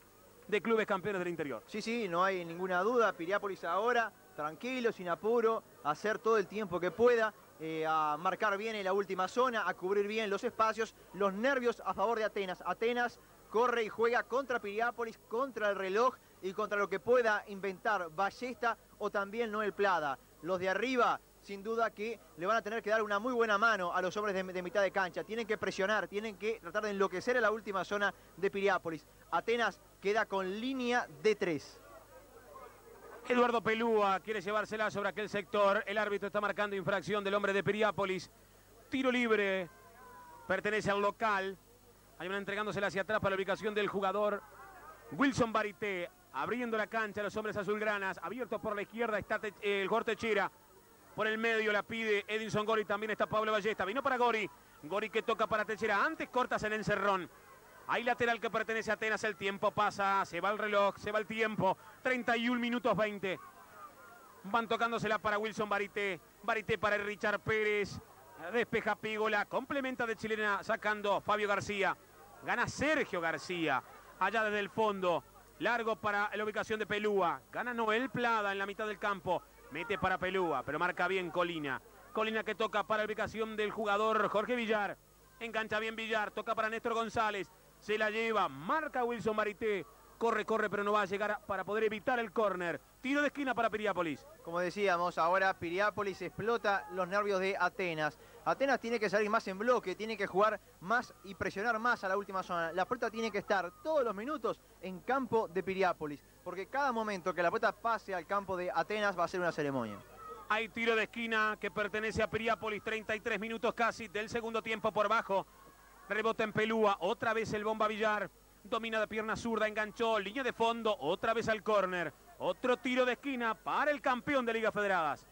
de clubes campeones del interior. Sí, sí, no hay ninguna duda. Piriápolis ahora, tranquilo, sin apuro, a hacer todo el tiempo que pueda. Eh, a marcar bien en la última zona, a cubrir bien los espacios, los nervios a favor de Atenas. Atenas corre y juega contra Piriápolis, contra el reloj y contra lo que pueda inventar Ballesta o también Noel Plada. Los de arriba, sin duda que le van a tener que dar una muy buena mano a los hombres de, mitad de cancha. Tienen que presionar, tienen que tratar de enloquecer en la última zona de Piriápolis. Atenas queda con línea de tres. Eduardo Pelúa quiere llevársela sobre aquel sector. El árbitro está marcando infracción del hombre de Piriápolis. Tiro libre. Pertenece al local. Hay una entregándosela hacia atrás para la ubicación del jugador Wilson Barité abriendo la cancha los hombres azulgranas, abierto por la izquierda está el Gortechera, por el medio la pide Edinson Gori, también está Pablo Ballesta, vino para Gori, Gori que toca para Techera, antes cortas en encerrón. Hay lateral que pertenece a Atenas, el tiempo pasa, se va el reloj, se va el tiempo, 31 minutos 20. Van tocándosela para Wilson Barité, Barité para Richard Pérez, despeja Pígola, complementa de chilena sacando Fabio García, gana Sergio García, allá desde el fondo, Largo para la ubicación de Pelúa. Gana Noel Plada en la mitad del campo. Mete para Pelúa, pero marca bien Colina. Colina que toca para la ubicación del jugador Jorge Villar. Engancha bien Villar, toca para Néstor González. Se la lleva, marca Wilson Marité. Corre, corre, pero no va a llegar para poder evitar el córner. Tiro de esquina para Piriápolis. Como decíamos, ahora Piriápolis explota los nervios de Atenas. Atenas tiene que salir más en bloque, tiene que jugar más y presionar más a la última zona. La pelota tiene que estar todos los minutos en campo de Piriápolis, porque cada momento que la pelota pase al campo de Atenas va a ser una ceremonia. Hay tiro de esquina que pertenece a Piriápolis, 33 minutos casi del segundo tiempo por bajo. Rebota en Pelúa, otra vez el Bomba Villar. Domina de pierna zurda, enganchó, línea de fondo, otra vez al córner. Otro tiro de esquina para el campeón de Ligas Federadas.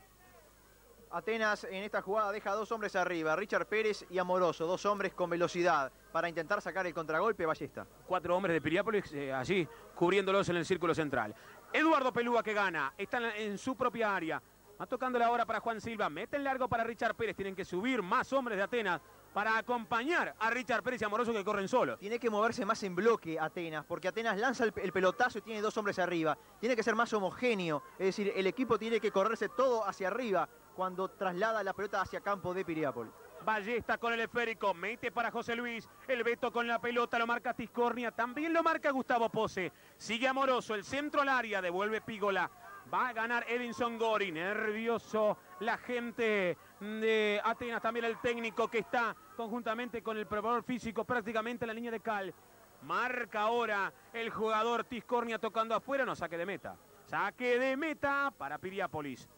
Atenas en esta jugada deja dos hombres arriba, Richard Pérez y Amoroso, dos hombres con velocidad para intentar sacar el contragolpe Ballesta. Cuatro hombres de Piriápolis eh, allí cubriéndolos en el círculo central. Eduardo Pelúa que gana, está en, su propia área. Va tocando la hora para Juan Silva, mete el largo para Richard Pérez, tienen que subir más hombres de Atenas para acompañar a Richard Pérez y Amoroso que corren solo. Tiene que moverse más en bloque Atenas, porque Atenas lanza el, pelotazo y tiene dos hombres arriba. Tiene que ser más homogéneo, es decir, el equipo tiene que correrse todo hacia arriba cuando traslada la pelota hacia campo de Piriápolis. Ballesta con el esférico, mete para José Luis, el Beto con la pelota, lo marca Tiscornia, también lo marca Gustavo Pose, sigue Amoroso, el centro al área, devuelve Pígola, va a ganar Edinson Gori, nervioso la gente de Atenas, también el técnico que está conjuntamente con el preparador físico prácticamente en la línea de cal. Marca ahora el jugador Tiscornia tocando afuera, no saque de meta. Saque de meta para Piriápolis.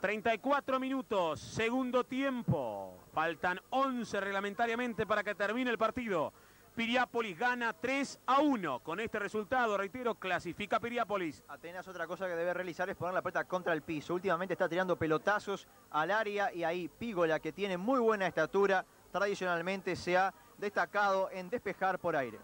34 minutos, segundo tiempo. Faltan 11 reglamentariamente para que termine el partido. Piriápolis gana 3 a 1. Con este resultado, reitero, clasifica Piriápolis. Atenas otra cosa que debe realizar es poner la pelota contra el piso. Últimamente está tirando pelotazos al área y ahí Pígola, que tiene muy buena estatura, tradicionalmente se ha destacado en despejar por aire.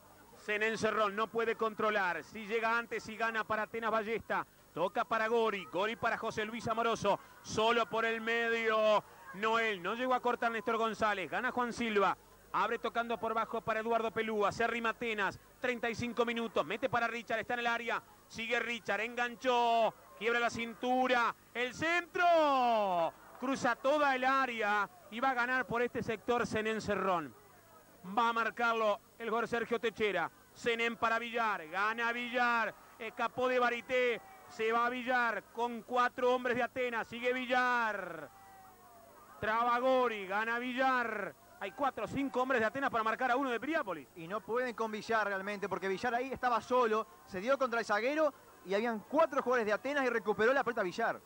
Zenén Cerrón no puede controlar. Si llega antes y gana para Atenas Ballesta. Toca para Gori, Gori para José Luis Amoroso, solo por el medio. Noel, no llegó a cortar Néstor González, gana Juan Silva. Abre tocando por bajo para Eduardo Pelúa. Se arrima Atenas. 35 minutos. Mete para Richard. Está en el área. Sigue Richard. Enganchó. Quiebra la cintura. El centro. Cruza toda el área. Y va a ganar por este sector Zenén Cerrón. Va a marcarlo el jugador Sergio Techera. Zenén para Villar. Gana Villar. Escapó de Barité. Se va a Villar con cuatro hombres de Atenas. Sigue Villar. Travagori. Gana Villar. Hay cuatro o cinco hombres de Atenas para marcar a uno de Piriápolis. Y no pueden con Villar realmente, porque Villar ahí estaba solo, se dio contra el zaguero y habían cuatro jugadores de Atenas y recuperó la pelota Villar.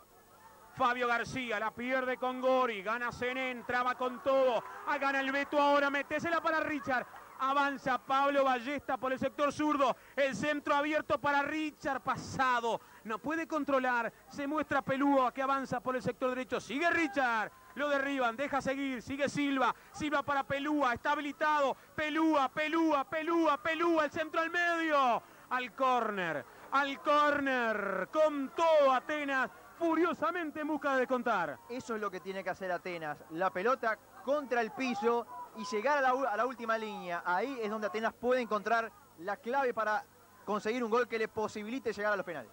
Fabio García la pierde con Gori, gana Zenén, traba con todo, ah, gana el Beto ahora, metésela para Richard. Avanza Pablo Ballesta por el sector zurdo. El centro abierto para Richard. Pasado. No puede controlar. Se muestra Pelúa que avanza por el sector derecho. Sigue Richard. Lo derriban. Deja seguir. Sigue Silva. Silva para Pelúa. Está habilitado. Pelúa, Pelúa, Pelúa, Pelúa. El centro al medio. Al córner. Al córner. Con todo Atenas furiosamente en busca de contar. Eso es lo que tiene que hacer Atenas. La pelota contra el piso y llegar a la, última línea. Ahí es donde Atenas puede encontrar la clave para conseguir un gol que le posibilite llegar a los penales.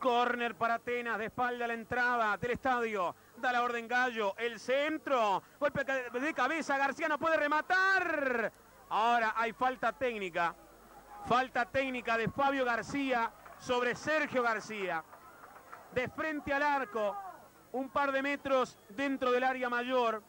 Corner para Atenas, de espalda a la entrada del estadio. Da la orden Gallo, el centro. Golpe de cabeza, García no puede rematar. Ahora hay falta técnica. Falta técnica de Fabio García sobre Sergio García. De frente al arco, un par de metros dentro del área mayor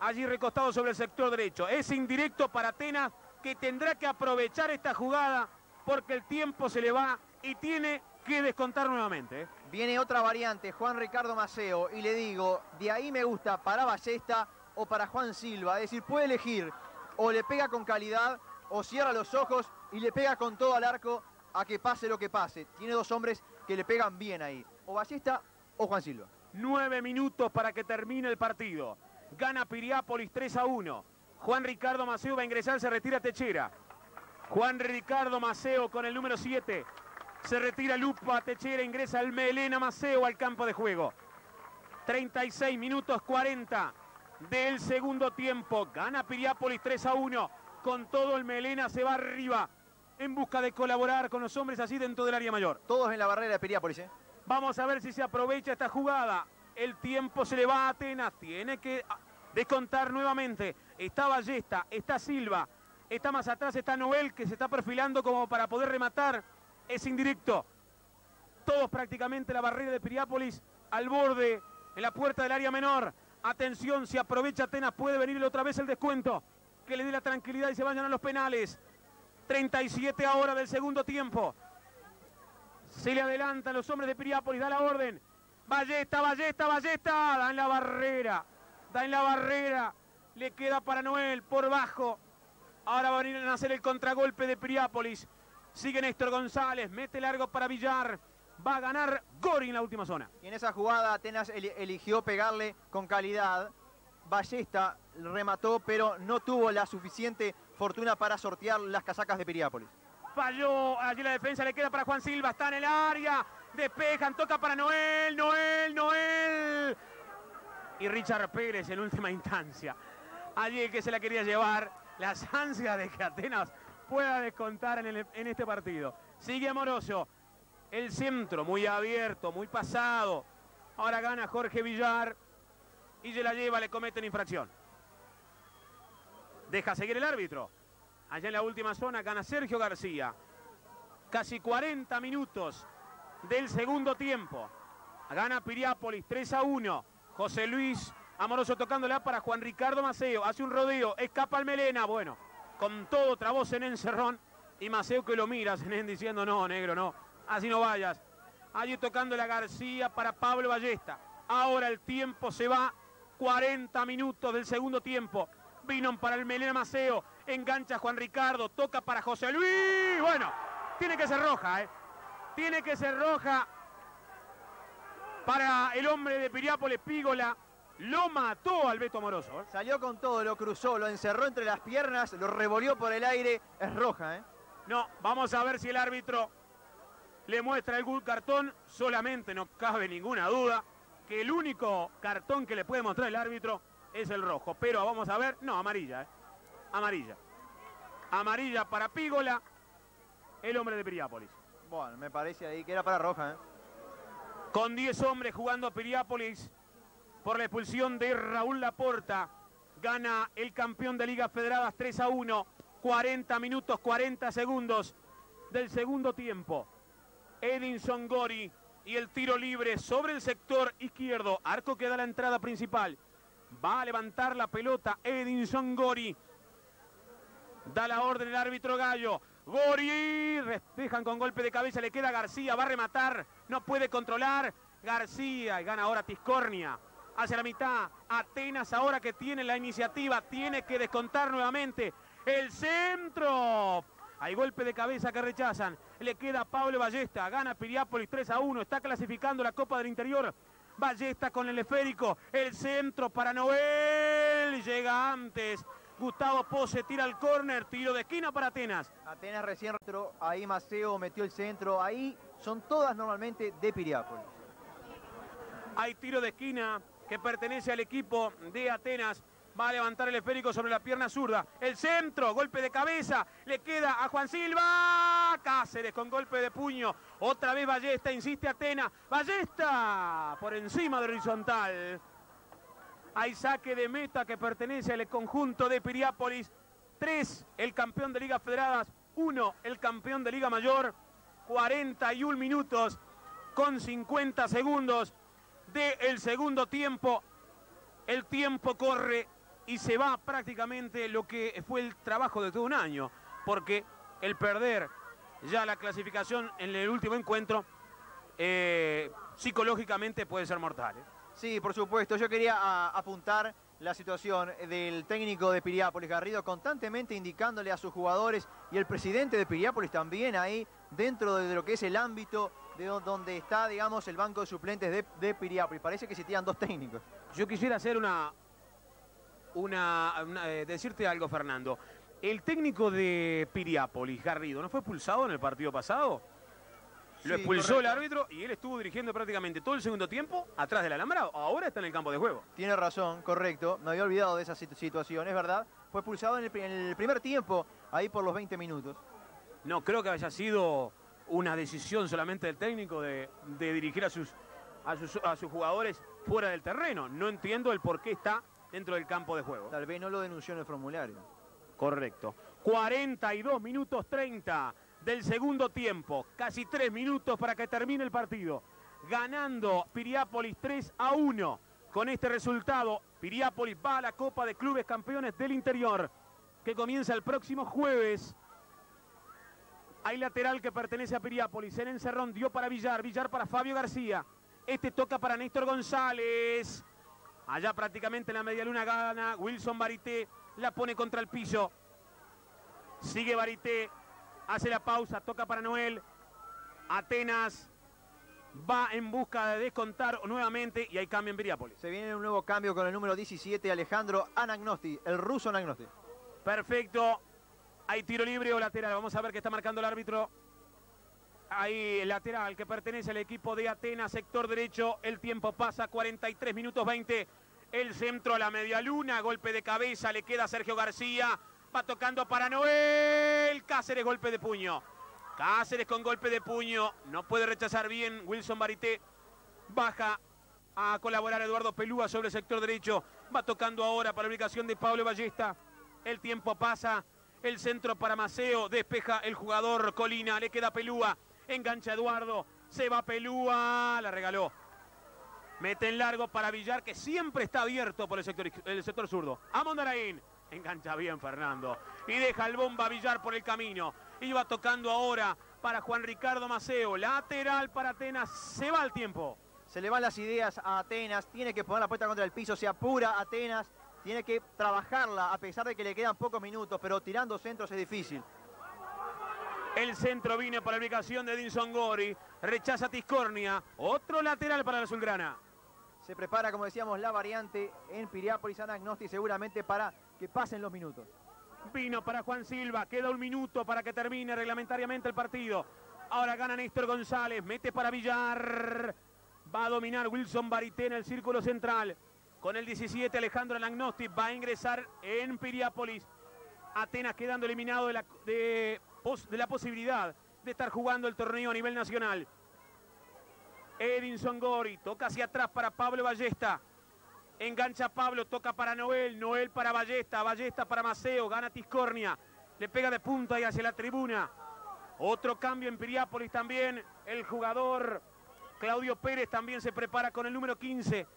allí recostado sobre el sector derecho. Es indirecto para Atenas que tendrá que aprovechar esta jugada porque el tiempo se le va y tiene que descontar nuevamente. Viene otra variante, Juan Ricardo Maceo, y le digo, de ahí me gusta para Ballesta o para Juan Silva. Es decir, puede elegir o le pega con calidad o cierra los ojos y le pega con todo al arco a que pase lo que pase. Tiene dos hombres que le pegan bien ahí, o Ballesta o Juan Silva. Nueve minutos para que termine el partido. Gana Piriápolis 3 a 1. Juan Ricardo Maceo va a ingresar, se retira Techera. Juan Ricardo Maceo con el número 7. Se retira Lupa Techera, ingresa el Melena Maceo al campo de juego. 36 minutos 40 del segundo tiempo. Gana Piriápolis 3 a 1. Con todo el Melena se va arriba en busca de colaborar con los hombres así dentro del área mayor. Todos en la barrera de Piriápolis, ¿eh? Vamos a ver si se aprovecha esta jugada. El tiempo se le va a Atenas. Tiene que descontar nuevamente. Está Ballesta, está Silva, está más atrás, está Noel que se está perfilando como para poder rematar. Es indirecto. Todos prácticamente la barrera de Piriápolis al borde, en la puerta del área menor. Atención, si aprovecha Atenas puede venir otra vez el descuento. Que le dé la tranquilidad y se vayan a los penales. 37 ahora del segundo tiempo. Se le adelantan los hombres de Piriápolis, da la orden. Ballesta, Ballesta, Ballesta, da en la barrera, da en la barrera, le queda para Noel por bajo. Ahora va a venir a hacer el contragolpe de Piriápolis. Sigue Néstor González, mete largo para Villar. Va a ganar Gori en la última zona. Y en esa jugada Atenas eligió pegarle con calidad. Ballesta remató, pero no tuvo la suficiente fortuna para sortear las casacas de Piriápolis. Falló, allí la defensa le queda para Juan Silva, está en el área, despejan, toca para Noel, Noel, Noel. Y Richard Pérez en última instancia. Allí el que se la quería llevar, las ansias de que Atenas pueda descontar en, este partido. Sigue Amoroso, el centro muy abierto, muy pasado. Ahora gana Jorge Villar y se la lleva, le cometen infracción. Deja seguir el árbitro. Allá en la última zona gana Sergio García. Casi 40 minutos del segundo tiempo. Gana Piriápolis 3 a 1. José Luis Amoroso tocándola para Juan Ricardo Maceo. Hace un rodeo, escapa al Melena. Bueno, con todo trabó en encerrón. Y Maceo que lo mira, Zenén diciendo, no, negro, no. Así no vayas. Allí tocando la García para Pablo Ballesta. Ahora el tiempo se va. 40 minutos del segundo tiempo. Vino para el Melena Maceo. Engancha Juan Ricardo. Toca para José Luis. Bueno, tiene que ser roja, ¿eh? Tiene que ser roja para el hombre de Piriápolis, Pígola. Lo mató al Beto Amoroso. ¿eh? Salió con todo, lo cruzó, lo encerró entre las piernas, lo revolvió por el aire. Es roja, ¿eh? No, vamos a ver si el árbitro le muestra el cartón. Solamente no cabe ninguna duda que el único cartón que le puede mostrar el árbitro es el rojo. Pero vamos a ver, no, amarilla, ¿eh? Amarilla. Amarilla para Pígola, el hombre de Piriápolis. Bueno, me parece ahí que era para roja. ¿eh? Con 10 hombres jugando a Piriápolis por la expulsión de Raúl Laporta. Gana el campeón de Ligas Federadas 3 a 1. 40 minutos, 40 segundos del segundo tiempo. Edinson Gori y el tiro libre sobre el sector izquierdo. Arco que da la entrada principal. Va a levantar la pelota Edinson Gori. Da la orden el árbitro Gallo. Gori, despejan con golpe de cabeza, le queda García, va a rematar, no puede controlar. García y gana ahora Tiscornia. Hacia la mitad, Atenas ahora que tiene la iniciativa, tiene que descontar nuevamente. El centro. Hay golpe de cabeza que rechazan. Le queda Pablo Ballesta. Gana Piriápolis 3 a 1. Está clasificando la Copa del Interior. Ballesta con el esférico. El centro para Noel. Llega antes. Gustavo Pose tira el córner. Tiro de esquina para Atenas. Atenas recién retro. Ahí Maceo metió el centro. Ahí son todas normalmente de Piriápolis. Hay tiro de esquina que pertenece al equipo de Atenas. Va a levantar el esférico sobre la pierna zurda. El centro, golpe de cabeza. Le queda a Juan Silva. Cáceres con golpe de puño. Otra vez Ballesta, insiste Atenas. Ballesta por encima del horizontal. Hay saque de meta que pertenece al conjunto de Piriápolis. Tres, el campeón de Ligas Federadas. Uno, el campeón de Liga Mayor. 41 minutos con 50 segundos del segundo tiempo. El tiempo corre y se va prácticamente lo que fue el trabajo de todo un año, porque el perder ya la clasificación en el último encuentro eh, psicológicamente puede ser mortal. ¿eh? Sí, por supuesto. Yo quería apuntar la situación del técnico de Piriápolis, Garrido, constantemente indicándole a sus jugadores y el presidente de Piriápolis también ahí, dentro de lo que es el ámbito de donde está, digamos, el banco de suplentes de, de Piriápolis. Parece que se tiran dos técnicos. Yo quisiera hacer una, una, eh, decirte algo, Fernando. El técnico de Piriápolis, Garrido, ¿no fue expulsado en el partido pasado? Lo expulsó el árbitro y él estuvo dirigiendo prácticamente todo el segundo tiempo atrás del alambrado. Ahora está en el campo de juego. Tiene razón, correcto. Me había olvidado de esa situación, es verdad. Fue expulsado en el, primer tiempo, ahí por los 20 minutos. No, creo que haya sido una decisión solamente del técnico de, dirigir a sus, a sus, a sus jugadores fuera del terreno. No entiendo el por qué está dentro del campo de juego. Tal vez no lo denunció en el formulario. Correcto. 42 minutos 30 del segundo tiempo. Casi 3 minutos para que termine el partido. Ganando Piriápolis 3 a 1. Con este resultado, Piriápolis va a la Copa de Clubes Campeones del Interior, que comienza el próximo jueves. Hay lateral que pertenece a Piriápolis. En encerrón dio para Villar, Villar para Fabio García. Este toca para Néstor González. Allá prácticamente en la media luna gana Wilson Barité, la pone contra el piso. Sigue Barité, hace la pausa, toca para Noel. Atenas va en busca de descontar nuevamente y hay cambio en Viriápolis. Se viene un nuevo cambio con el número 17, Alejandro Anagnosti, el ruso Anagnosti. Perfecto. Hay tiro libre o lateral. Vamos a ver qué está marcando el árbitro. Ahí lateral que pertenece al equipo de Atenas, sector derecho. El tiempo pasa, 43 minutos 20. El centro a la media luna, golpe de cabeza, le queda a Sergio García. Va tocando para Noel. Cáceres, golpe de puño. Cáceres con golpe de puño. No puede rechazar bien Wilson Barité. Baja a colaborar Eduardo Pelúa sobre el sector derecho. Va tocando ahora para la ubicación de Pablo Ballesta. El tiempo pasa. El centro para Maceo. Despeja el jugador Colina. Le queda Pelúa. Engancha Eduardo. Se va Pelúa. La regaló. Mete en largo para Villar, que siempre está abierto por el sector, el sector zurdo. A. Engancha bien Fernando. Y deja el bomba Villar por el camino. Iba tocando ahora para Juan Ricardo Maceo. Lateral para Atenas. Se va el tiempo. Se le van las ideas a Atenas. Tiene que poner la puerta contra el piso. Se apura Atenas. Tiene que trabajarla a pesar de que le quedan pocos minutos. Pero tirando centros es difícil. El centro viene para la ubicación de Edinson Gori. Rechaza Tiscornia. Otro lateral para la Azulgrana. Se prepara, como decíamos, la variante en Piriápolis Anagnosti seguramente para que pasen los minutos. Vino para Juan Silva. Queda un minuto para que termine reglamentariamente el partido. Ahora gana Néstor González. Mete para Villar. Va a dominar Wilson Barité en el círculo central. Con el 17 Alejandro Anagnosti va a ingresar en Piriápolis. Atenas quedando eliminado de la, de de la posibilidad de estar jugando el torneo a nivel nacional. Edinson Gori toca hacia atrás para Pablo Ballesta. Engancha Pablo, toca para Noel, Noel para Ballesta, Ballesta para Maceo, gana Tiscornia. Le pega de punta y hacia la tribuna. Otro cambio en Piriápolis también. El jugador Claudio Pérez también se prepara con el número 15.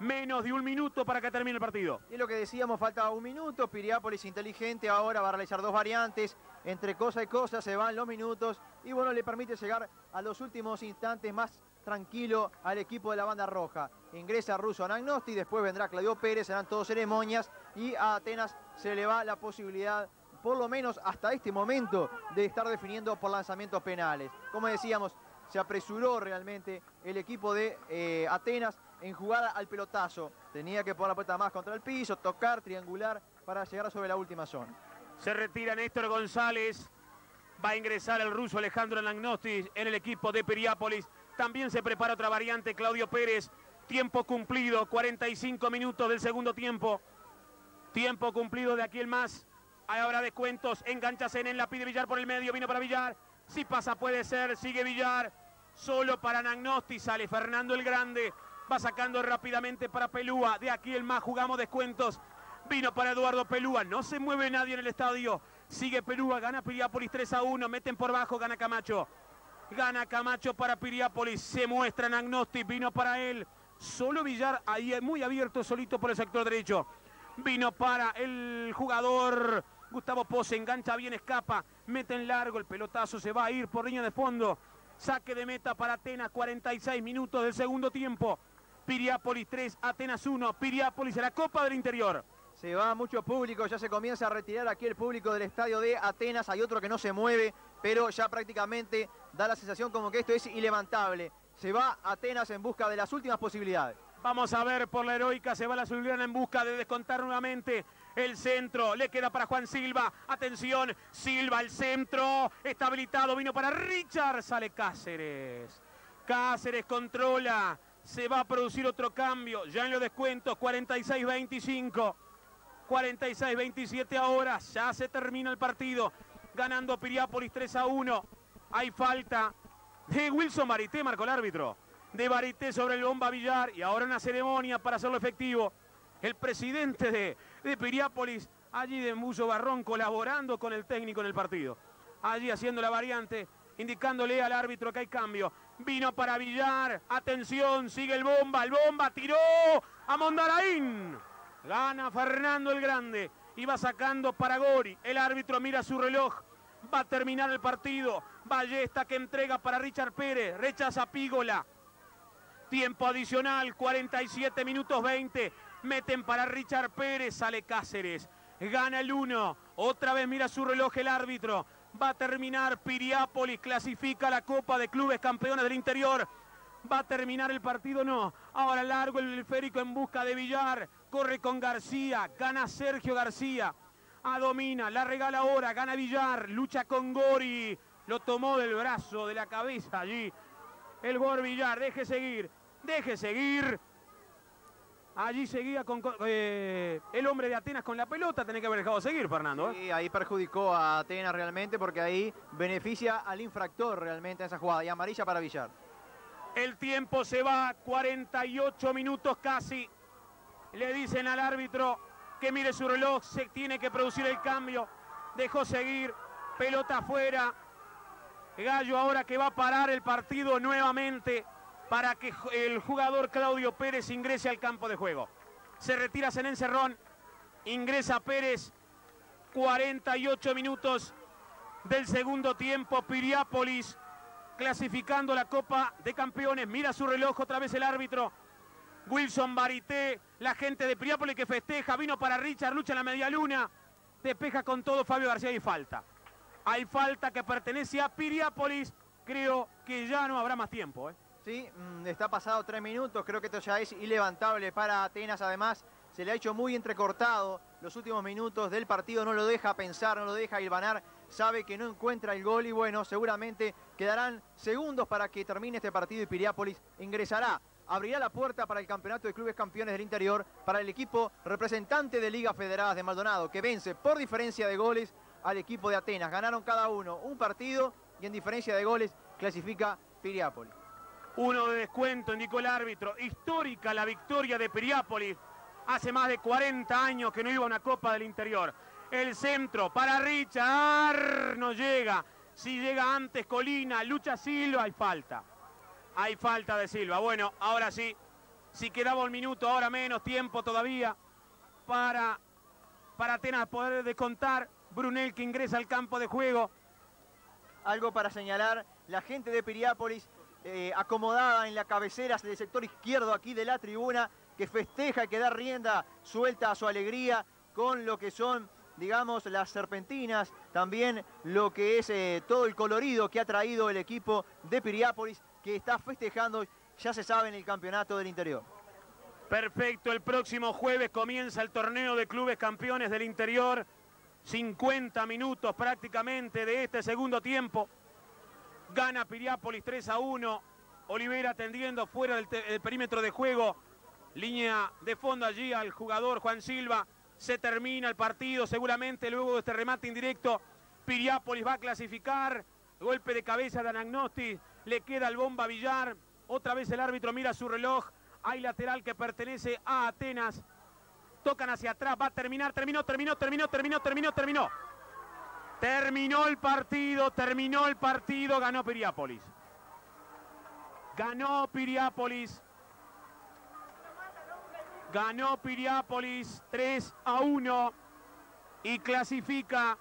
Menos de un minuto para que termine el partido. Y lo que decíamos, falta un minuto. Piriápolis inteligente ahora va a realizar dos variantes. entre cosa y cosa, se van los minutos y bueno, le permite llegar a los últimos instantes más tranquilo al equipo de la banda roja. Ingresa Russo Anagnosti, después vendrá Claudio Pérez, serán todos ceremonias y a Atenas se le va la posibilidad por lo menos hasta este momento, de estar definiendo por lanzamientos penales. Como decíamos, se apresuró realmente el equipo de eh, Atenas en jugar al pelotazo. Tenía que poner la puerta más contra el piso, tocar, triangular para llegar sobre la última zona. Se retira Néstor González. Va a ingresar el ruso Alejandro Anagnostis en el equipo de Periápolis. También se prepara otra variante, Claudio Pérez. Tiempo cumplido, 45 minutos del segundo tiempo. Tiempo cumplido de aquí el más. Ahora descuentos. Engancha en la pide Villar por el medio. Vino para Villar. Si pasa puede ser. Sigue Villar. Solo para Nagnosti. Sale Fernando el Grande. Va sacando rápidamente para Pelúa. De aquí el más. Jugamos descuentos. Vino para Eduardo Pelúa. No se mueve nadie en el estadio. Sigue Pelúa. Gana Piriápolis 3 a 1. Meten por bajo. Gana Camacho. Gana Camacho para Piriápolis. Se muestra Nagnosti. Vino para él. Solo Villar ahí muy abierto, solito por el sector derecho. Vino para el jugador Gustavo Pose engancha bien, escapa, mete en largo, el pelotazo se va a ir por línea de fondo. Saque de meta para Atenas, 46 minutos del segundo tiempo. Piriápolis 3, Atenas 1, Piriápolis en la Copa del Interior. Se va mucho público, ya se comienza a retirar aquí el público del estadio de Atenas. Hay otro que no se mueve, pero ya prácticamente da la sensación como que esto es ilevantable. Se va Atenas en busca de las últimas posibilidades. Vamos a ver por la heroica, se va la Azulgrana en busca de descontar nuevamente. El centro le queda para Juan Silva. Atención, Silva, el centro. Está habilitado, vino para Richard. Sale Cáceres. Cáceres controla. Se va a producir otro cambio. Ya en los descuentos, 46-25. 46-27 ahora. Ya se termina el partido. Ganando Piriápolis 3 a 1. Hay falta de Wilson Marité, marcó el árbitro. De Marité sobre el Bomba Villar. Y ahora una ceremonia para hacerlo efectivo el presidente de, de Piriápolis, allí de Muso Barrón, colaborando con el técnico en el partido. Allí haciendo la variante, indicándole al árbitro que hay cambio. Vino para Villar, atención, sigue el bomba, el bomba tiró a Mondaraín. Gana Fernando el Grande va sacando para Gori. El árbitro mira su reloj, va a terminar el partido. Ballesta que entrega para Richard Pérez, rechaza Pígola. Tiempo adicional, 47 minutos 20. Meten para Richard Pérez, sale Cáceres. Gana el 1. Otra vez mira su reloj el árbitro. Va a terminar Piriápolis, clasifica la Copa de Clubes Campeones del Interior. ¿Va a terminar el partido? No. Ahora largo el férico en busca de Villar. Corre con García. Gana Sergio García. A. La regala ahora. Gana Villar. Lucha con Gori. Lo tomó del brazo, de la cabeza allí. El Gor Villar. Deje seguir. Deje seguir. Allí seguía con, eh, el hombre de Atenas con la pelota, tenía que haber dejado seguir, Fernando. ¿eh? ahí perjudicó a Atenas realmente porque ahí beneficia al infractor realmente en esa jugada y amarilla para Villar. El tiempo se va, 48 minutos casi. Le dicen al árbitro que mire su reloj, se tiene que producir el cambio. Dejó seguir, pelota afuera. Gallo ahora que va a parar el partido nuevamente para que el jugador Claudio Pérez ingrese al campo de juego. Se retira Zenén Cerrón, ingresa Pérez, 48 minutos del segundo tiempo, Piriápolis clasificando la Copa de Campeones, mira su reloj otra vez el árbitro, Wilson Barité, la gente de Piriápolis que festeja, vino para Richard, lucha en la media luna, despeja con todo Fabio García y falta. Hay falta que pertenece a Piriápolis, creo que ya no habrá más tiempo. ¿eh? Sí, mm, está pasado tres minutos, creo que esto ya es ilevantable para Atenas, además se le ha hecho muy entrecortado los últimos minutos del partido, no lo deja pensar, no lo deja hilvanar, sabe que no encuentra el gol y bueno, seguramente quedarán segundos para que termine este partido y Piriápolis ingresará abrirá la puerta para el campeonato de clubes campeones del interior para el equipo representante de Liga Federadas de Maldonado, que vence por diferencia de goles al equipo de Atenas. Ganaron cada uno un partido y en diferencia de goles clasifica Piriápolis. Uno de descuento, indicó el árbitro. Histórica la victoria de Piriápolis. Hace más de 40 años que no iba a una Copa del Interior. El centro para Richard. No llega. Si llega antes Colina, lucha Silva, hay falta. Hay falta de Silva. Bueno, ahora sí. Si quedaba un minuto, ahora menos tiempo todavía para, para Atenas poder descontar. Brunel que ingresa al campo de juego. Algo para señalar, la gente de Piriápolis eh, acomodada en la cabecera del sector izquierdo aquí de la tribuna, que festeja, que da rienda suelta a su alegría con lo que son, digamos, las serpentinas, también lo que es eh, todo el colorido que ha traído el equipo de Piriápolis, que está festejando, ya se sabe, en el campeonato del interior. Perfecto, el próximo jueves comienza el torneo de clubes campeones del interior. 50 minutos prácticamente de este segundo tiempo. Gana Piriápolis 3 a 1. Olivera tendiendo fuera del, perímetro de juego. Línea de fondo allí al jugador Juan Silva. Se termina el partido seguramente luego de este remate indirecto. Piriápolis va a clasificar. Golpe de cabeza de Anagnosti. Le queda el bomba Villar. Otra vez el árbitro mira su reloj. Hay lateral que pertenece a Atenas. Tocan hacia atrás. Va a terminar. Terminó, terminó, terminó, terminó, terminó, terminó. Terminó el partido, terminó el partido, ganó Piriápolis. Ganó Piriápolis. Ganó Piriápolis 3 a 1 y clasifica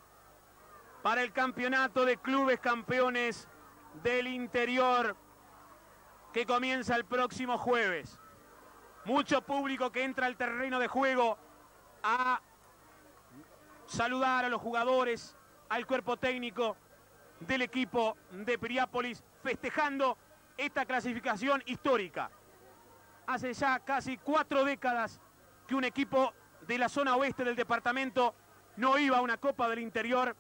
para el campeonato de clubes campeones del interior que comienza el próximo jueves. Mucho público que entra al terreno de juego a saludar a los jugadores, al cuerpo técnico del equipo de Piriápolis, festejando esta clasificación histórica. Hace ya casi cuatro décadas que un equipo de la zona oeste del departamento no iba a una Copa del Interior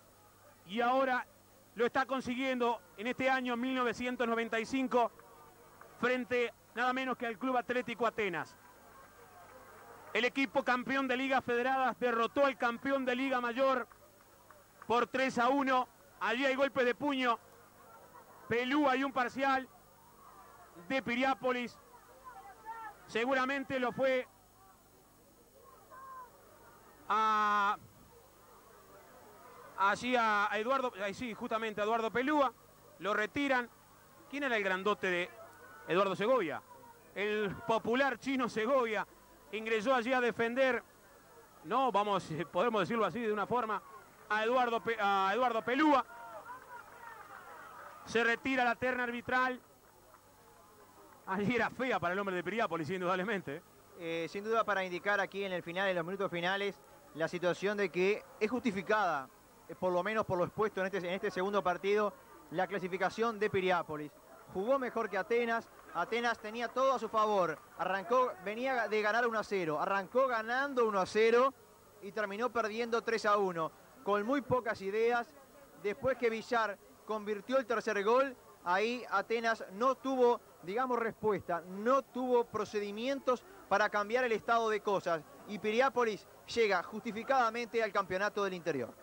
y ahora lo está consiguiendo en este año 1995 frente nada menos que al Club Atlético Atenas. El equipo campeón de Liga Federadas derrotó al campeón de Liga Mayor por 3 a 1. Allí hay golpe de puño. Pelú hay un parcial de Piriápolis. Seguramente lo fue a allí a, Eduardo, ahí sí, justamente a Eduardo Pelúa, lo retiran. ¿Quién era el grandote de Eduardo Segovia? El popular chino Segovia ingresó allí a defender, no, vamos, podemos decirlo así de una forma, a Eduardo, a Eduardo Pelúa. Se retira la terna arbitral. Allí era fea para el hombre de Piriápolis, indudablemente. Eh, sin duda para indicar aquí en el final, en los minutos finales, la situación de que es justificada, eh, por lo menos por lo expuesto en este, en este segundo partido, la clasificación de Piriápolis. Jugó mejor que Atenas, Atenas tenía todo a su favor, arrancó, venía de ganar 1 a 0, arrancó ganando 1 a 0 y terminó perdiendo 3 a 1, con muy pocas ideas. Después que Villar convirtió el tercer gol, ahí Atenas no tuvo, digamos, respuesta, no tuvo procedimientos para cambiar el estado de cosas. Y Piriápolis llega justificadamente al campeonato del interior.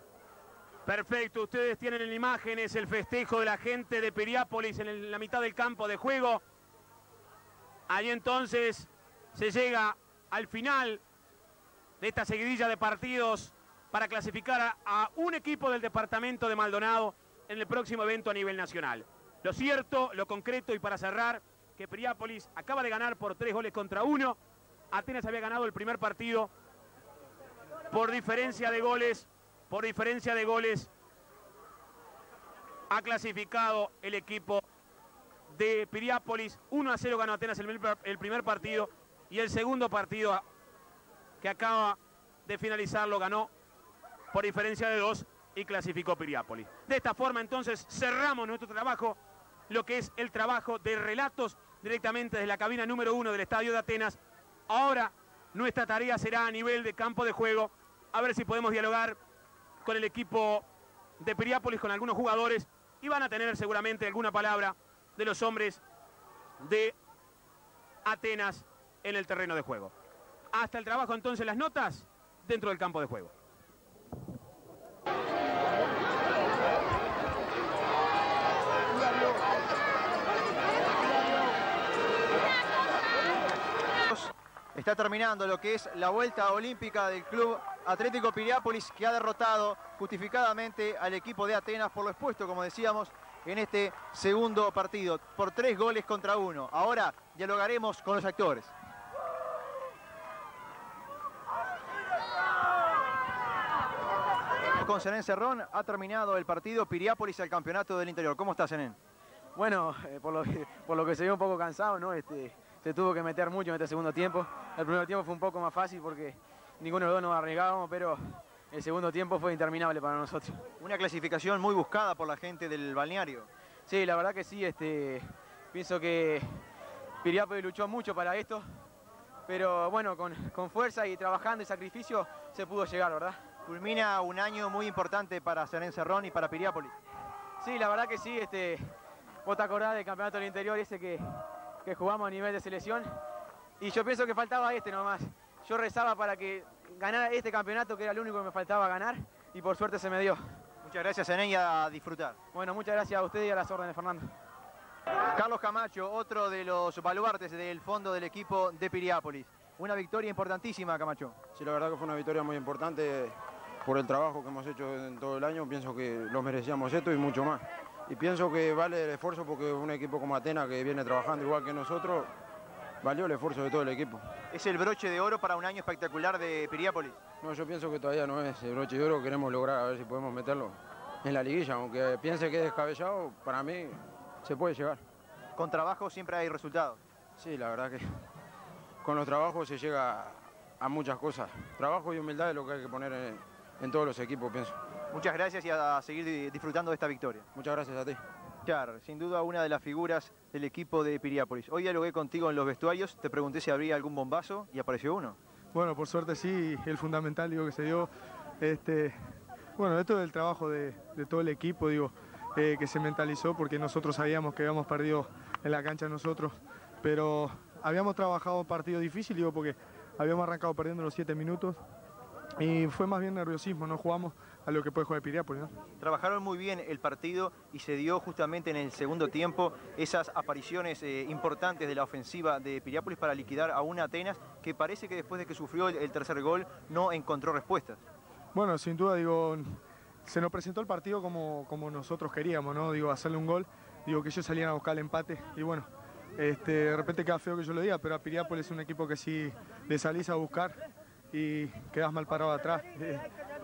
Perfecto, ustedes tienen en imágenes el festejo de la gente de Piriápolis en la mitad del campo de juego. Ahí entonces se llega al final de esta seguidilla de partidos para clasificar a, un equipo del departamento de Maldonado en el próximo evento a nivel nacional. Lo cierto, lo concreto y para cerrar, que Priápolis acaba de ganar por tres goles contra uno. Atenas había ganado el primer partido por diferencia de goles, por diferencia de goles ha clasificado el equipo de Piriápolis. 1 a 0 ganó Atenas el primer partido y el segundo partido que acaba de finalizar lo ganó por diferencia de dos y clasificó Piriápolis. De esta forma entonces cerramos nuestro trabajo, lo que es el trabajo de relatos directamente desde la cabina número uno del Estadio de Atenas. Ahora nuestra tarea será a nivel de campo de juego, a ver si podemos dialogar con el equipo de Piriápolis, con algunos jugadores, y van a tener seguramente alguna palabra de los hombres de Atenas en el terreno de juego. Hasta el trabajo entonces las notas dentro del campo de juego. Está terminando lo que es la vuelta olímpica del Club Atlético Piriápolis que ha derrotado justificadamente al equipo de Atenas por lo expuesto, como decíamos, en este segundo partido, por tres goles contra uno. Ahora dialogaremos con los actores. con Zenén Cerrón. Ha terminado el partido Piriápolis al campeonato del interior. ¿Cómo está Zenén? Bueno, eh, por, lo que, por lo que se vio un poco cansado, ¿no? Este, se tuvo que meter mucho en este segundo tiempo. El primer tiempo fue un poco más fácil porque ninguno de los dos nos arriesgábamos, pero el segundo tiempo fue interminable para nosotros. Una clasificación muy buscada por la gente del balneario. Sí, la verdad que sí. Este, pienso que Piriápolis luchó mucho para esto, pero bueno, con, con fuerza y trabajando y sacrificio se pudo llegar, ¿verdad? Culmina un año muy importante para Zenén Cerrón y para Piriápolis. Sí, la verdad que sí. Este, vos te acordás del campeonato del interior ese que, que jugamos a nivel de selección. Y yo pienso que faltaba este nomás. Yo rezaba para que ganara este campeonato, que era el único que me faltaba ganar, y por suerte se me dio. Muchas gracias, Zenén, y a disfrutar. Bueno, muchas gracias a usted y a las órdenes, Fernando. Carlos Camacho, otro de los baluartes del fondo del equipo de Piriápolis. Una victoria importantísima, Camacho. Sí, la verdad que fue una victoria muy importante por el trabajo que hemos hecho en todo el año. Pienso que lo merecíamos esto y mucho más. Y pienso que vale el esfuerzo porque un equipo como Atena que viene trabajando igual que nosotros, valió el esfuerzo de todo el equipo. ¿Es el broche de oro para un año espectacular de Piriápolis? No, yo pienso que todavía no es el broche de oro, queremos lograr a ver si podemos meterlo en la liguilla, aunque piense que es descabellado, para mí se puede llegar. Con trabajo siempre hay resultados. Sí, la verdad que con los trabajos se llega a muchas cosas. Trabajo y humildad es lo que hay que poner en, en todos los equipos, pienso. Muchas gracias y a seguir disfrutando de esta victoria. Muchas gracias a ti. Char, sin duda una de las figuras del equipo de Piriápolis. Hoy dialogué contigo en los vestuarios, te pregunté si habría algún bombazo y apareció uno. Bueno, por suerte sí, el fundamental digo que se dio. Este, bueno, esto es el trabajo de, de todo el equipo, digo, eh, que se mentalizó porque nosotros sabíamos que habíamos perdido en la cancha nosotros, pero habíamos trabajado un partido difícil, digo, porque habíamos arrancado perdiendo los siete minutos y fue más bien nerviosismo, no jugamos a lo que puede jugar Piriápolis. ¿no? Trabajaron muy bien el partido y se dio justamente en el segundo tiempo esas apariciones eh, importantes de la ofensiva de Piriápolis para liquidar a una Atenas que parece que después de que sufrió el, tercer gol no encontró respuestas. Bueno, sin duda, digo, se nos presentó el partido como, como nosotros queríamos, ¿no? Digo, hacerle un gol, digo que ellos salían a buscar el empate y bueno, este, de repente queda feo que yo lo diga, pero a Piriápolis es un equipo que sí le salís a buscar y quedas mal parado atrás. Eh,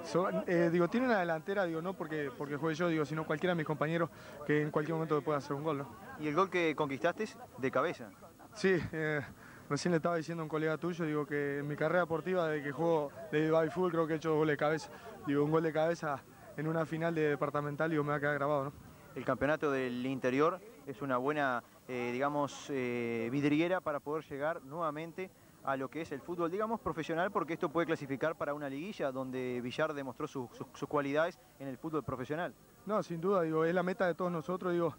so, eh, digo, tiene una delantera, digo, no porque, porque juegue yo, digo, sino cualquiera de mis compañeros que en cualquier momento puede hacer un gol, ¿no? Y el gol que conquistaste de cabeza. Sí, eh, recién le estaba diciendo a un colega tuyo, digo que en mi carrera deportiva, de que juego de baby fútbol, creo que he hecho gol de cabeza. Digo, un gol de cabeza en una final de departamental, digo, me va a quedar grabado, ¿no? El campeonato del interior es una buena, eh, digamos, vidriera para poder llegar nuevamente a lo que es el fútbol, digamos, profesional, porque esto puede clasificar para una liguilla donde Villar demostró su- su- sus cualidades en el fútbol profesional. No, sin duda, digo, es la meta de todos nosotros, digo,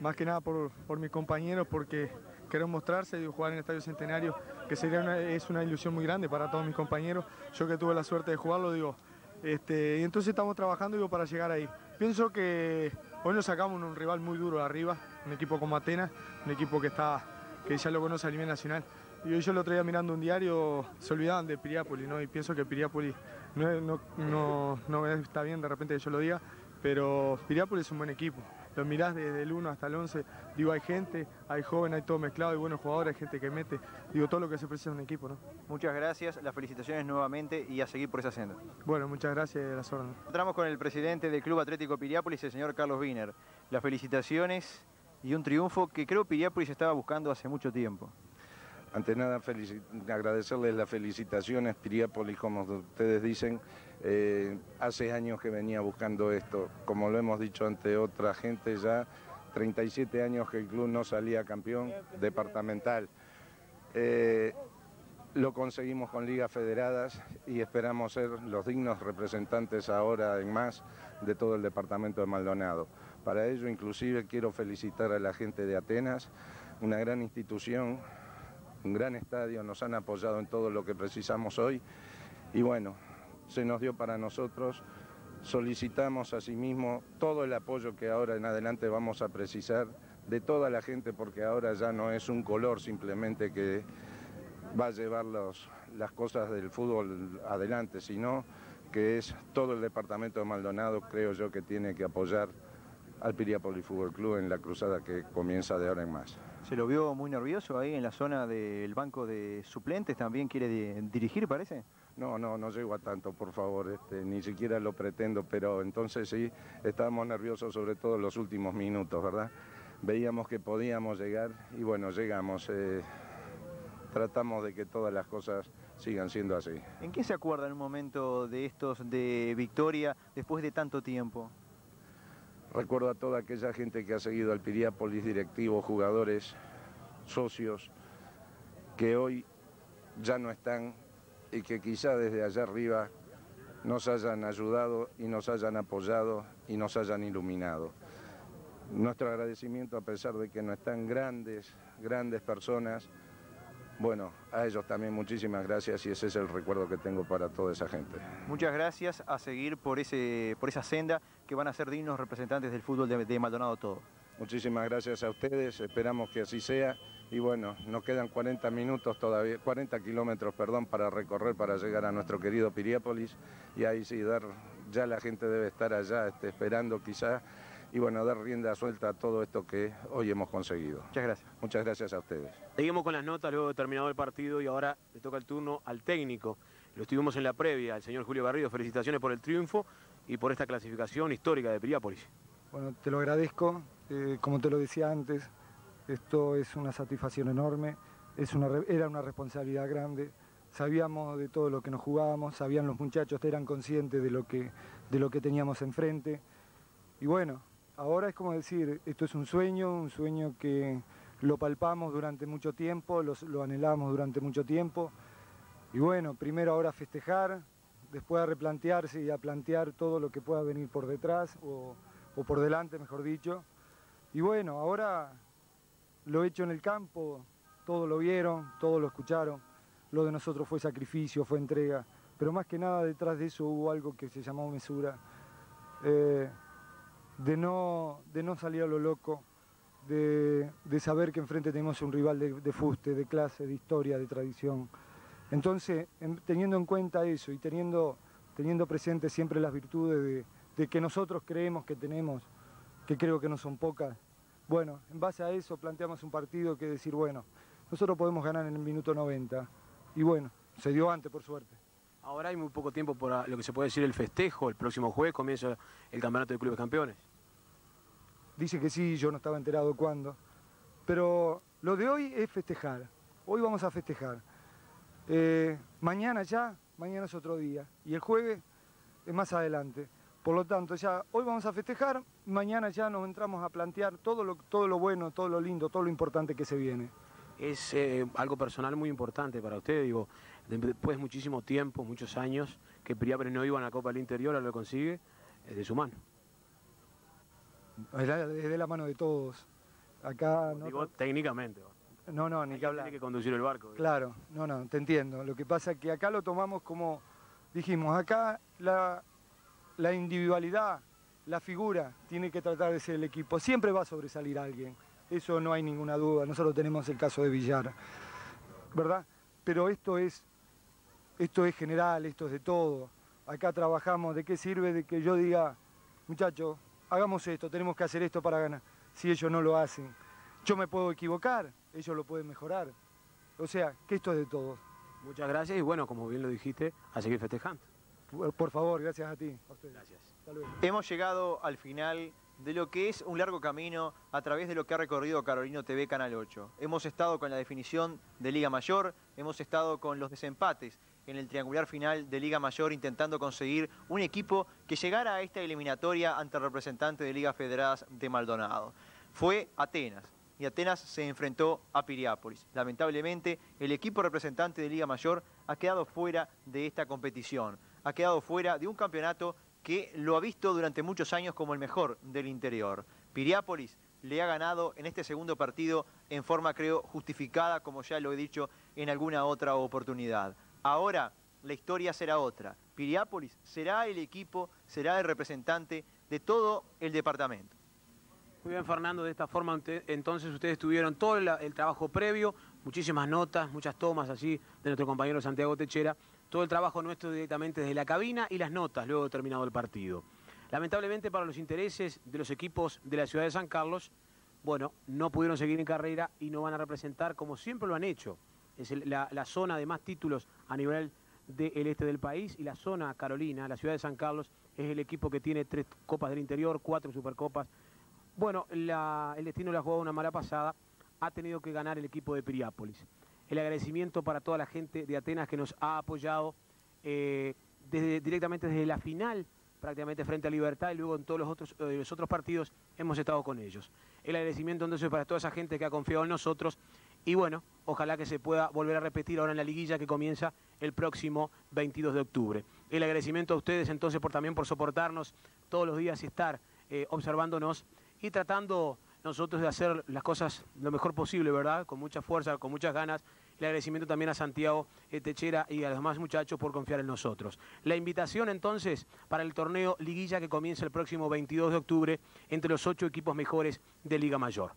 más que nada por, por mis compañeros, porque queremos mostrarse, digo, jugar en el Estadio Centenario, que sería una, es una ilusión muy grande para todos mis compañeros. Yo que tuve la suerte de jugarlo, digo, este, y entonces estamos trabajando, digo, para llegar ahí. Pienso que hoy nos sacamos un rival muy duro de arriba, un equipo como Atenas, un equipo que está, que ya lo conoce a nivel nacional. Y hoy yo el otro día mirando un diario, se olvidaban de Piriápolis, ¿no? Y pienso que Piriápolis no, no, no, no está bien de repente que yo lo diga, pero Piriápolis es un buen equipo. Lo mirás desde el 1 hasta el 11, digo, hay gente, hay jóvenes, hay todo mezclado, hay buenos jugadores, hay gente que mete, digo, todo lo que se precisa en un equipo, ¿no? Muchas gracias, las felicitaciones nuevamente y a seguir por esa senda. Bueno, muchas gracias las órdenes. Entramos con el presidente del Club Atlético Piriápolis, el señor Carlos Wiener. Las felicitaciones y un triunfo que creo Piriápolis estaba buscando hace mucho tiempo. Ante nada, agradecerles las felicitaciones, Piriápolis, como ustedes dicen. Eh, hace años que venía buscando esto. Como lo hemos dicho ante otra gente ya, 37 años que el club no salía campeón departamental. Eh, lo conseguimos con ligas federadas y esperamos ser los dignos representantes ahora en más de todo el departamento de Maldonado. Para ello, inclusive, quiero felicitar a la gente de Atenas, una gran institución, un gran estadio, nos han apoyado en todo lo que precisamos hoy y bueno, se nos dio para nosotros. Solicitamos asimismo todo el apoyo que ahora en adelante vamos a precisar de toda la gente porque ahora ya no es un color simplemente que va a llevar los- las cosas del fútbol adelante, sino que es todo el departamento de Maldonado, creo yo, que tiene que apoyar al Piriápolis Fútbol Club en la cruzada que comienza de ahora en más. Se lo vio muy nervioso ahí en la zona del banco de suplentes, también quiere dirigir, parece. No, no, no llego a tanto, por favor, este, ni siquiera lo pretendo, pero entonces sí, estábamos nerviosos sobre todo en los últimos minutos, ¿verdad? Veíamos que podíamos llegar y bueno, llegamos. Eh, tratamos de que todas las cosas sigan siendo así. ¿En qué se acuerda en un momento de estos de victoria después de tanto tiempo? Recuerdo a toda aquella gente que ha seguido al Piriápolis, directivos, jugadores, socios, que hoy ya no están y que quizá desde allá arriba nos hayan ayudado y nos hayan apoyado y nos hayan iluminado. Nuestro agradecimiento a pesar de que no están grandes, grandes personas, bueno, a ellos también muchísimas gracias y ese es el recuerdo que tengo para toda esa gente. Muchas gracias a seguir por, ese, por esa senda que van a ser dignos representantes del fútbol de, de Maldonado todo. Muchísimas gracias a ustedes, esperamos que así sea y bueno, nos quedan 40 minutos todavía, 40 kilómetros, perdón, para recorrer para llegar a nuestro querido Piriápolis y ahí sí dar, ya la gente debe estar allá este, esperando quizá y bueno, dar rienda suelta a todo esto que hoy hemos conseguido. Muchas gracias. Muchas gracias a ustedes. Seguimos con las notas luego de terminado el partido y ahora le toca el turno al técnico. Lo estuvimos en la previa, el señor Julio Garrido. Felicitaciones por el triunfo y por esta clasificación histórica de Piriápolis. Bueno, te lo agradezco. Eh, como te lo decía antes, esto es una satisfacción enorme, es una, era una responsabilidad grande. Sabíamos de todo lo que nos jugábamos, sabían los muchachos, eran conscientes de lo que, de lo que teníamos enfrente. Y bueno, ahora es como decir, esto es un sueño, un sueño que lo palpamos durante mucho tiempo, lo anhelamos durante mucho tiempo. Y bueno, primero ahora festejar, después a replantearse y a plantear todo lo que pueda venir por detrás o, o por delante, mejor dicho. Y bueno, ahora lo hecho en el campo, todos lo vieron, todos lo escucharon. Lo de nosotros fue sacrificio, fue entrega. Pero más que nada detrás de eso hubo algo que se llamó mesura. Eh, de, no, de no salir a lo loco, de, saber que enfrente tenemos un rival de, fuste, de clase, de historia, de tradición. Entonces, teniendo en cuenta eso y teniendo, teniendo presente siempre las virtudes de, de que nosotros creemos que tenemos, que creo que no son pocas, bueno, en base a eso planteamos un partido que decir, bueno, nosotros podemos ganar en el minuto 90. Y bueno, se dio antes, por suerte. Ahora hay muy poco tiempo para lo que se puede decir el festejo. El próximo jueves comienza el campeonato de clubes campeones. Dice que sí, yo no estaba enterado cuándo. Pero lo de hoy es festejar. Hoy vamos a festejar. Eh, mañana ya, mañana es otro día. Y el jueves es más adelante. Por lo tanto, ya hoy vamos a festejar, mañana ya nos entramos a plantear todo lo, todo lo bueno, todo lo lindo, todo lo importante que se viene. Es eh, algo personal muy importante para usted, digo, después de muchísimo tiempo, muchos años, que Priapre no iba a la Copa del Interior, ahora lo consigue, es de su mano. Es de la mano de todos. Acá no. Digo, técnicamente. No, no, ni que hablar. Tiene que conducir el barco. Claro, no, no, te entiendo. Lo que pasa es que acá lo tomamos como, dijimos, acá la, la individualidad, la figura, tiene que tratar de ser el equipo. Siempre va a sobresalir alguien, eso no hay ninguna duda. Nosotros tenemos el caso de Villar, ¿verdad? Pero esto es, esto es general, esto es de todo. Acá trabajamos, ¿de qué sirve de que yo diga, muchachos, hagamos esto, tenemos que hacer esto para ganar? Si ellos no lo hacen. Yo me puedo equivocar, ellos lo pueden mejorar. O sea, que esto es de todos. Muchas gracias y bueno, como bien lo dijiste, a seguir festejando. Por favor, gracias a ti. Gracias. Hemos llegado al final de lo que es un largo camino a través de lo que ha recorrido Carolino TV Canal 8. Hemos estado con la definición de Liga Mayor, hemos estado con los desempates en el triangular final de Liga Mayor intentando conseguir un equipo que llegara a esta eliminatoria ante el representante de Liga Federadas de Maldonado. Fue Atenas, y Atenas se enfrentó a Piriápolis. Lamentablemente, el equipo representante de Liga Mayor ha quedado fuera de esta competición ha quedado fuera de un campeonato que lo ha visto durante muchos años como el mejor del interior. Piriápolis le ha ganado en este segundo partido en forma, creo, justificada, como ya lo he dicho en alguna otra oportunidad. Ahora la historia será otra. Piriápolis será el equipo, será el representante de todo el departamento. Muy bien, Fernando, de esta forma entonces ustedes tuvieron todo el, trabajo previo, muchísimas notas, muchas tomas así de nuestro compañero Santiago Techera, todo el trabajo nuestro directamente desde la cabina y las notas luego de terminado el partido. Lamentablemente para los intereses de los equipos de la ciudad de San Carlos, bueno, no pudieron seguir en carrera y no van a representar como siempre lo han hecho. Es la, zona de más títulos a nivel del este del país y la zona Carolina, la ciudad de San Carlos, es el equipo que tiene tres copas del interior, cuatro supercopas. Bueno, el destino le ha jugado una mala pasada, ha tenido que ganar el equipo de Piriápolis. El agradecimiento para toda la gente de Atenas que nos ha apoyado eh, directamente desde la final, prácticamente frente a Libertad y luego en todos los otros, eh, los otros partidos hemos estado con ellos. El agradecimiento entonces para toda esa gente que ha confiado en nosotros y bueno, ojalá que se pueda volver a repetir ahora en la liguilla que comienza el próximo 22 de octubre. El agradecimiento a ustedes entonces por también por soportarnos todos los días y estar eh, observándonos y tratando nosotros de hacer las cosas lo mejor posible, ¿verdad? Con mucha fuerza, con muchas ganas. El agradecimiento también a Santiago Techera y a los demás muchachos por confiar en nosotros. La invitación entonces para el torneo Liguilla que comienza el próximo 22 de octubre entre los ocho equipos mejores de Liga Mayor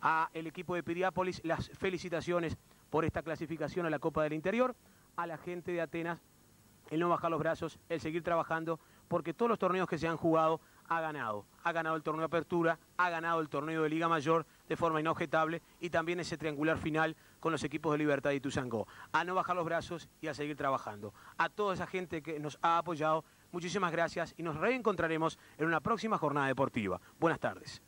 a el equipo de Piriápolis las felicitaciones por esta clasificación a la Copa del Interior, a la gente de Atenas el no bajar los brazos, el seguir trabajando, porque todos los torneos que se han jugado ha ganado. Ha ganado el torneo de apertura, ha ganado el torneo de Liga Mayor de forma inobjetable y también ese triangular final con los equipos de Libertad y Tuzangó. A no bajar los brazos y a seguir trabajando. A toda esa gente que nos ha apoyado, muchísimas gracias y nos reencontraremos en una próxima jornada deportiva. Buenas tardes.